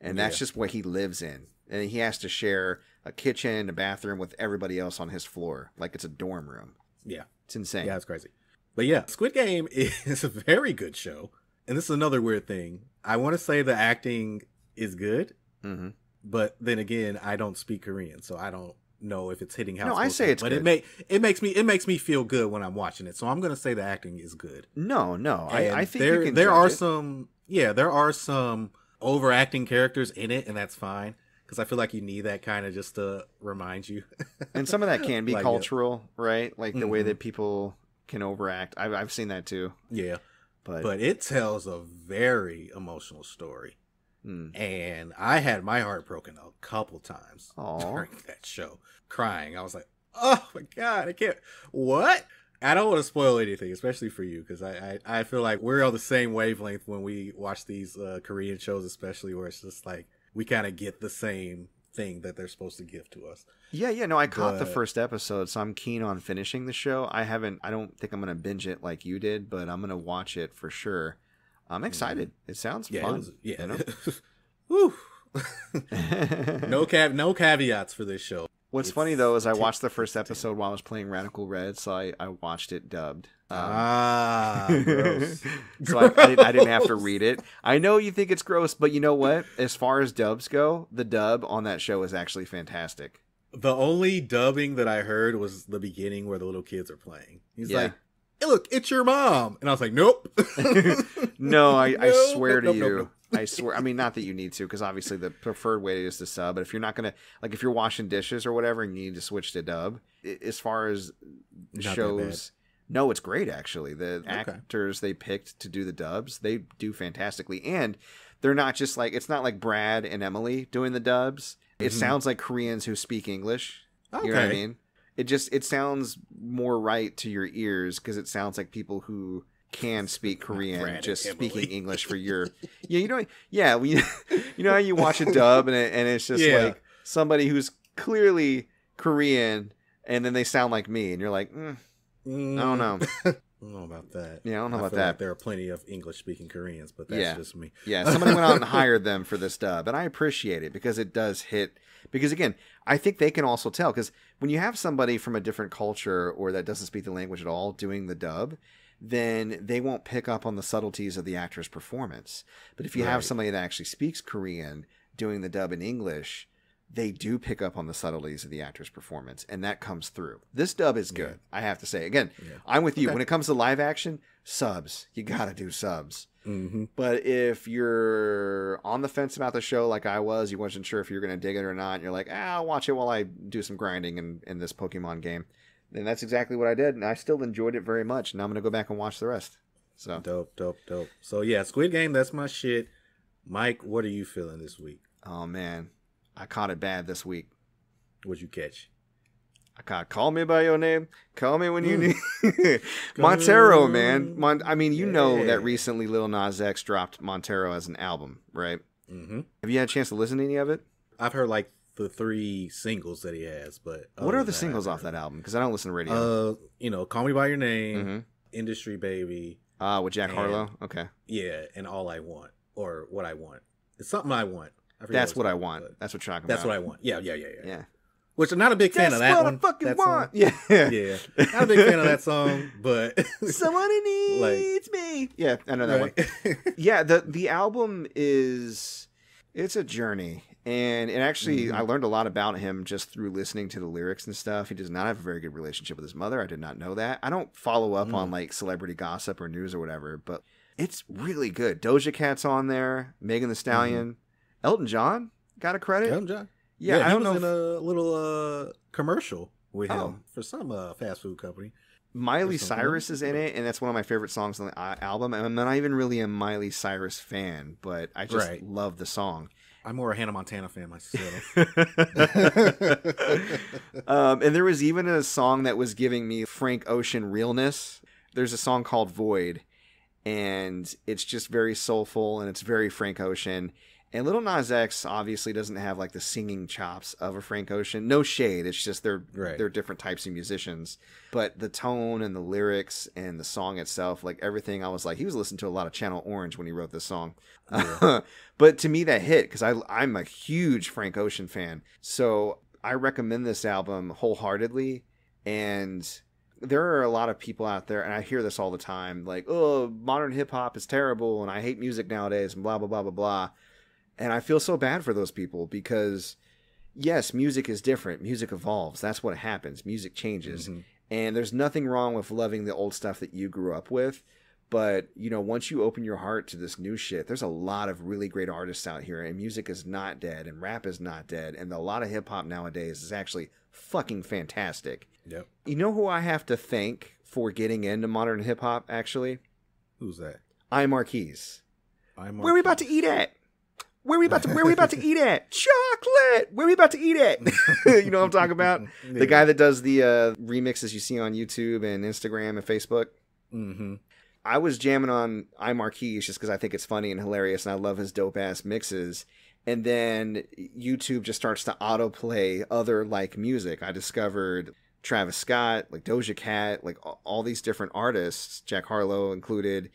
And that's Yeah. just what he lives in. And he has to share a kitchen, a bathroom with everybody else on his floor, like it's a dorm room. Yeah. It's insane. Yeah, it's crazy. But yeah, Squid Game is a very good show. And this is another weird thing. I want to say the acting is good, hmm but then again, I don't speak Korean, so I don't know if it's hitting how No, I say to. it's but good. it may it makes me it makes me feel good when I'm watching it. So I'm gonna say the acting is good. No, no. I, I think there there are it. some yeah there are some overacting characters in it, and that's fine because I feel like you need that kind of just to remind you. and some of that can be Like cultural, right? Like the way Mhm. that people can overact. I've I've seen that too. yeah, But, but it tells a very emotional story. mm. and I had my heart broken a couple times Aw. during that show, crying. I was like, "Oh my god, I can't." What? I don't want to spoil anything, especially for you, because I, I I feel like we're on the same wavelength when we watch these uh, Korean shows, especially where it's just like we kind of get the same thing that they're supposed to give to us. Yeah, yeah, no, I caught the first episode, so I'm keen on finishing the show. I haven't I don't think I'm gonna binge it like you did, but I'm gonna watch it for sure. I'm excited. It sounds Mm-hmm. Yeah, fun. it was, yeah. you know? Woo. no cav no caveats for this show. What's It's- funny though is I watched the first episode while I was playing Radical Red, so I, I watched it dubbed. Um, Ah, gross. so I, I, didn't, I didn't have to read it. I know you think it's gross, but you know what? As far as dubs go, the dub on that show is actually fantastic. The only dubbing that I heard was the beginning where the little kids are playing. He's Yeah. like, hey, "Look, it's your mom," and I was like, "Nope." No, I, I swear nope, to nope, you. nope, I swear. I mean, not that you need to, because obviously the preferred way is to sub. But if you're not gonna, like, if you're washing dishes or whatever, and you need to switch to dub, i- as far as Not shows, no, it's great actually. The Okay. actors they picked to do the dubs, they do fantastically, and they're not just like it's not like Brad and Emily doing the dubs. It Mhm. sounds like Koreans who speak English. Okay. You know what I mean? It just it sounds more right to your ears because it sounds like people who can speak Korean Brad and just speaking English for your yeah you know yeah we you know how you watch a dub and it, and it's just Yeah. like somebody who's clearly Korean and then they sound like me and you're like mm, Mm, I don't know I don't know about that. yeah I don't know I about that like there are plenty of English speaking Koreans, but that's Yeah. just me. Yeah, somebody went out and hired them for this dub, and I appreciate it because it does hit. Because again, I think they can also tell because when you have somebody from a different culture or that doesn't speak the language at all doing the dub, then they won't pick up on the subtleties of the actor's performance. But if you have somebody that actually speaks Korean doing the dub in English, they do pick up on the subtleties of the actor's performance, and that comes through. This dub is good, I have to say. Again, Yeah. I'm with you. Okay. When it comes to live action, subs, you got to do subs. Mm-hmm. But if you're on the fence about the show, like I was, you wasn't sure if you're going to dig it or not, and you're like, ah, I'll watch it while I do some grinding in, in this Pokemon game, then that's exactly what I did. And I still enjoyed it very much. And I'm going to go back and watch the rest. So, Dope, dope, dope. So yeah, Squid Game, that's my shit. Mike, what are you feeling this week? oh man, I caught it bad this week. What'd you catch? I caught "Call Me by Your Name." Call me when you need Montero, man. Mon- I mean, you know that recently Lil Nas X dropped Montero as an album, right? Mm-hmm. Have you had a chance to listen to any of it? I've heard like the three singles that he has, but what are the singles off that album? Because I don't listen to radio. Uh, you know, "Call Me by Your Name," hmm "Industry Baby," Ah, with Jack and- Harlow. Okay, yeah, and "All I Want" or "What I Want." It's something I want. I that's it's what I want. That's what you're talking That's about. what I want. Yeah, yeah, yeah, yeah. Yeah. Which I'm not a big fan That's of that what one. I fucking that want. Yeah. Yeah, not a big fan of that song, but Someone who Like- needs me. Yeah, I know that one. yeah the the album is it's a journey and it actually Mhm. i learned a lot about him just through listening to the lyrics and stuff he does not have a very good relationship with his mother i did not know that i don't follow up on Mm. like celebrity gossip or news or whatever but it's really good doja cat's on there megan thee stallion elton john got a credit Elton John. yeah, he i don't was know in if a little uh commercial with him Oh. for some uh, fast food company. miley cyrus is in it and that's one of my favorite songs on the uh, album and i'm not even really a miley cyrus fan but i just Right. love the song I'm more a Hannah Montana fan myself. um, and there was even a song that was giving me Frank Ocean realness. There's a song called Void, and it's just very soulful and it's very Frank Ocean. And Little Nas X obviously doesn't have like the singing chops of a Frank Ocean. No shade. It's just they're Right. they're different types of musicians. But the tone and the lyrics and the song itself, like everything, I was like, he was listening to a lot of Channel Orange when he wrote this song. Yeah. but to me, that hit because I I'm a huge Frank Ocean fan. So I recommend this album wholeheartedly. And there are a lot of people out there, and I hear this all the time, like, "Oh, modern hip hop is terrible, and I hate music nowadays," and blah blah blah blah blah. And I feel so bad for those people because, yes, music is different. Music evolves. That's what happens. Music changes. Mhm. And there's nothing wrong with loving the old stuff that you grew up with. But, you know, once you open your heart to this new shit, there's a lot of really great artists out here, and music is not dead, and rap is not dead, and a lot of hip hop nowadays is actually fucking fantastic. Yep. You know who I have to thank for getting into modern hip hop, actually? Who's that? iMarkkeez. I'm Where are we about to eat at? Where we about to where we about to eat at? Chocolate. Where are we about to eat at? you know what I'm talking about? The guy that does the uh, remixes you see on YouTube and Instagram and Facebook. Mm-hmm. I was jamming on iMarkkeez just because I think it's funny and hilarious, and I love his dope ass mixes. And then YouTube just starts to autoplay other like music. I discovered Travis Scott, like Doja Cat, like all these different artists, Jack Harlow included.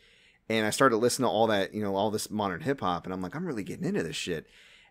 And I started listening to all that, you know, all this modern hip hop, and I'm like, I'm really getting into this shit.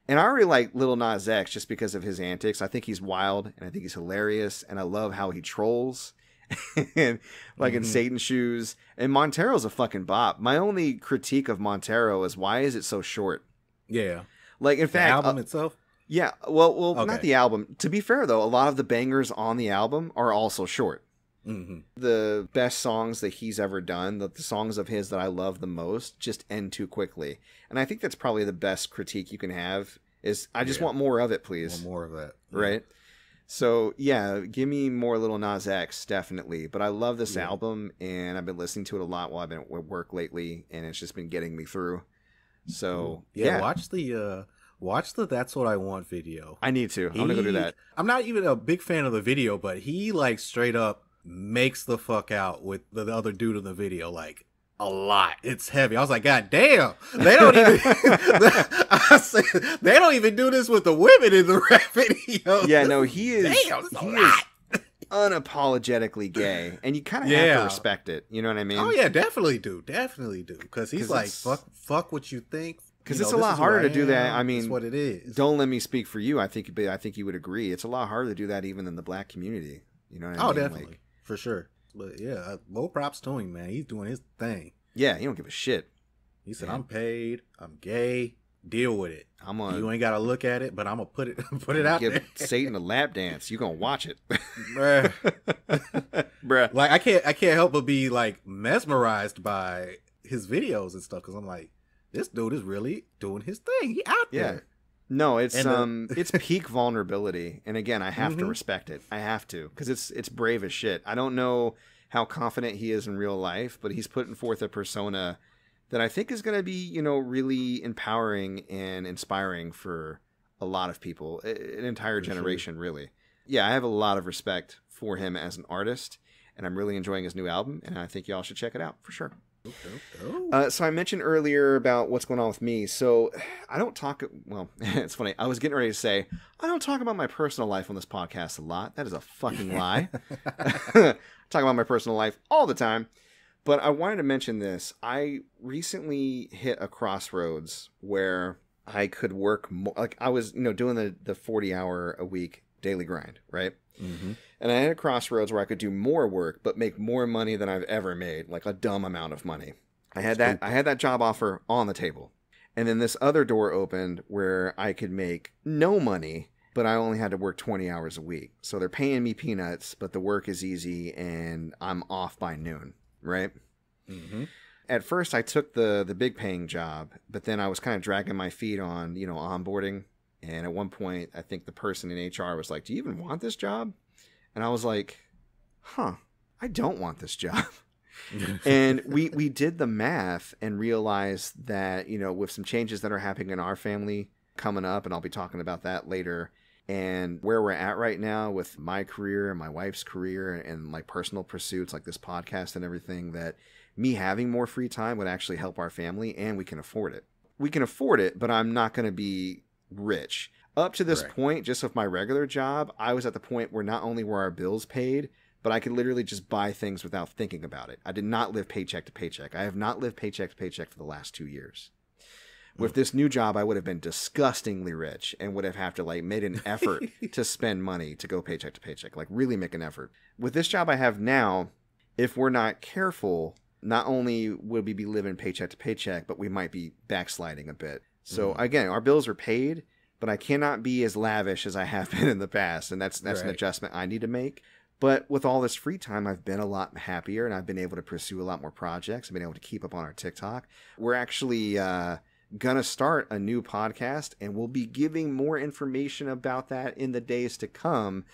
And I already like Lil Nas X just because of his antics. I think he's wild, and I think he's hilarious, and I love how he trolls. and like in Mhm. Satan shoes. And Montero's a fucking bop. My only critique of Montero is why is it so short? Yeah. Like in The fact, album uh, itself. yeah. Well, well, not the album. To be fair though, a lot of the bangers on the album are also short. Mm-hmm. The best songs that he's ever done, the, the songs of his that I love the most, just end too quickly. And I think that's probably the best critique you can have. Is I just Yeah. want more of it, please. More of that. right? So yeah, give me more Little Nas X, definitely. But I love this Yeah. album, and I've been listening to it a lot while I've been at work lately, and it's just been getting me through. So yeah, yeah, watch the uh watch the that's what I want video. I need to. I'm gonna go do that. I'm not even a big fan of the video, but he like straight up makes the fuck out with the, the other dude in the video like a lot. It's heavy. I was like, God damn. They don't even I said, they don't even do this with the women in the rap video. Yeah, no, he is. Damn, he lot. is unapologetically gay, and you kind of have Yeah. to respect it. You know what I mean? Oh yeah, definitely do. Definitely do. Cuz he's 'Cause like fuck fuck what you think. Because it's know, a lot harder to do that. I mean, It's what it is. Don't let me speak for you. I think, but I think you would agree. It's a lot harder to do that even in the black community. You know what I Oh, mean? definitely. Like, For sure. But yeah, uh, low props to him, man. He's doing his thing. yeah, he don't give a shit. He said, Yeah. "I'm paid. I'm gay. Deal with it. I'm on. you ain't got to look at it, but I'm gonna put it put it out give there." Satan a lap dance. You gonna watch it, Bruh. bruh? Like I can't I can't help but be like mesmerized by his videos and stuff because I'm like, this dude is really doing his thing. He out Yeah. there. No, it's And, uh, um, it's peak vulnerability, and again, I have to Mhm. respect it. I have to because it's it's brave as shit. I don't know how confident he is in real life, but he's putting forth a persona that I think is going to be, you know, really empowering and inspiring for a lot of people, an entire For sure. generation, really. Yeah, I have a lot of respect for him as an artist, and I'm really enjoying his new album, and I think y'all should check it out for sure. Uh, so I mentioned earlier about what's going on with me. So I don't talk. Well, it's funny. I was getting ready to say I don't talk about my personal life on this podcast a lot. That is a fucking lie. I talk about my personal life all the time. But I wanted to mention this. I recently hit a crossroads where I could work more. Like I was, you know, doing the the forty hour a week daily grind, right? Mhm. And I had a crossroads where I could do more work but make more money than I've ever made, like a dumb amount of money. I had that I had that job offer on the table. And then this other door opened where I could make no money, but I only had to work 20 hours a week. So they're paying me peanuts, but the work is easy and I'm off by noon, right? Mhm. At first I took the the big paying job, but then I was kind of dragging my feet on, you know, onboarding. And at one point, I think the person in HR was like, "Do you even want this job?" And I was like, "Huh, I don't want this job." and we we did the math and realized that you know with some changes that are happening in our family coming up and I'll be talking about that later and where we're at right now with my career and my wife's career and like personal pursuits like this podcast and everything that me having more free time would actually help our family and we can afford it. We can afford it, but I'm not going to be rich. Up to this point, just with my regular job, I was at the point where not only were our bills paid, but I could literally just buy things without thinking about it. I did not live paycheck to paycheck. I have not lived paycheck to paycheck for the last two years. With this new job, I would have been disgustingly rich and would have had to like made an effort to spend money to go paycheck to paycheck, like really make an effort. With this job I have now, if we're not careful, not only would we be living paycheck to paycheck, but we might be backsliding a bit. So Mhm. again, our bills are paid, but I cannot be as lavish as I have been in the past, and that's that's an adjustment I need to make. But with all this free time, I've been a lot happier, and I've been able to pursue a lot more projects. I've been able to keep up on our TikTok. We're actually uh, gonna start a new podcast, and we'll be giving more information about that in the days to come.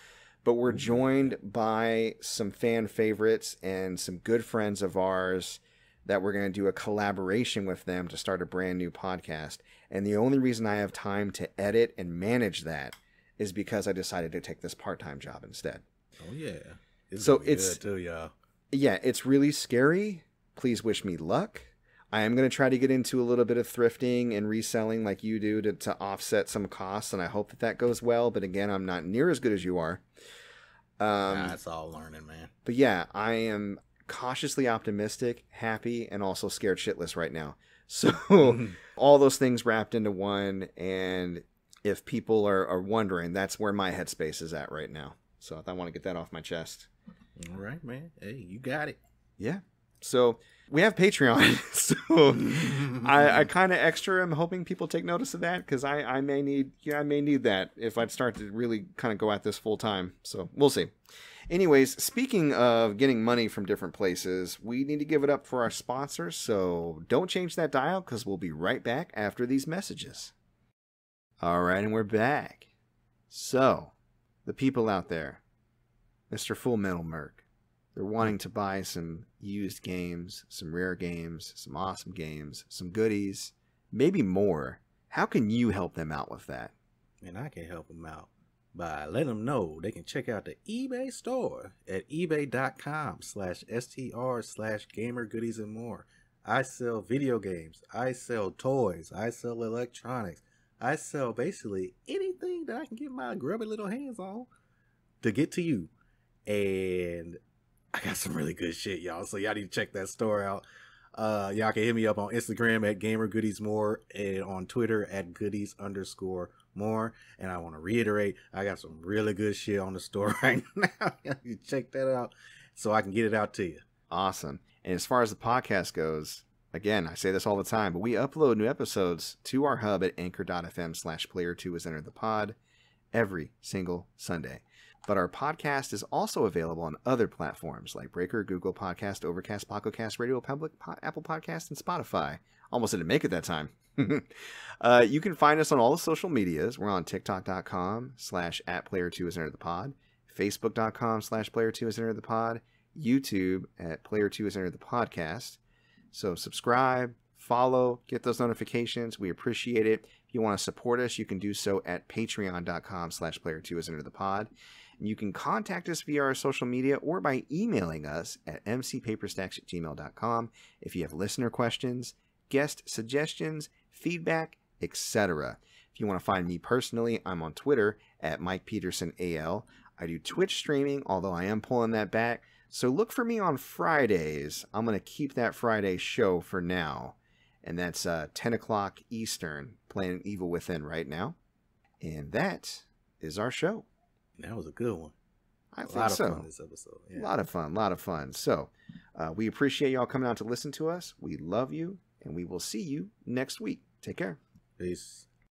But we're joined by some fan favorites and some good friends of ours that we're going to do a collaboration with them to start a brand new podcast. And the only reason I have time to edit and manage that is because I decided to take this part time job instead. Oh yeah. It's So it's- too, y'all. Yeah, it's really scary. Please wish me luck. I am going to try to get into a little bit of thrifting and reselling like you do to, to offset some costs, and I hope that that goes well. But again, I'm not near as good as you are. Um, nah, it's all learning, man. But yeah, I am cautiously optimistic, happy, and also scared shitless right now. So mm-hmm. all those things wrapped into one. And if people are, are wondering, that's where my headspace is at right now. So I want to get that off my chest. all right, man. Hey, you got it. Yeah. So we have Patreon. so I, I kind of extra am hoping people take notice of that because I, I may need yeah I may need that if I'd start to really kind of go at this full time. So we'll see. Anyways, speaking of getting money from different places, we need to give it up for our sponsors. So don't change that dial because we'll be right back after these messages. All right, and we're back. So, the people out there, Mr. Full Metal Murk, they're wanting to buy some used games, some rare games, some awesome games, some goodies, maybe more. How can you help them out with that? and I can help them out by letting them know they can check out the eBay store at ebay.com slash str slash gamer goodies and more. I sell video games. I sell toys. I sell electronics. I sell basically anything that I can get my grubby little hands on to get to you. And I got some really good shit, y'all. So y'all need to check that store out. Uh, y'all can hit me up on Instagram at Gamer Goodies More and on Twitter at Goodies underscore More. And I want to reiterate, I got some really good shit on the store right now. you check that out so I can get it out to you. Awesome. And as far as the podcast goes, again, I say this all the time, but we upload new episodes to our hub at anchor.fm slash player two is entered the pod every single Sunday. But our podcast is also available on other platforms like Breaker, Google Podcast, Overcast, Pocketcast, Radio Public, Apple Podcast, and Spotify. Almost didn't make it that time. uh, you can find us on all the social medias. We're on TikTok.com slash at player two is entered the pod, Facebook.com slash player two is entered the pod, YouTube at player two is entered the podcast. So subscribe, follow, get those notifications. We appreciate it. If you want to support us, you can do so at patreon.com slash player two is under the pod. And you can contact us via our social media or by emailing us at mcpaperstacks at gmail.com if you have listener questions, guest suggestions, feedback, etc. If you want to find me personally, I'm on Twitter at Mike Peterson AL. I do Twitch streaming, although I am pulling that back. So look for me on Fridays. I'm going to keep that Friday show for now. And that's uh, 10 o'clock Eastern, playing Evil Within right now. And that is our show. That was a good one. I a think lot so. fun this episode. A Yeah. lot of fun, a lot of fun. So uh, we appreciate y'all coming out to listen to us. We love you, and we will see you next week. Take care. Peace.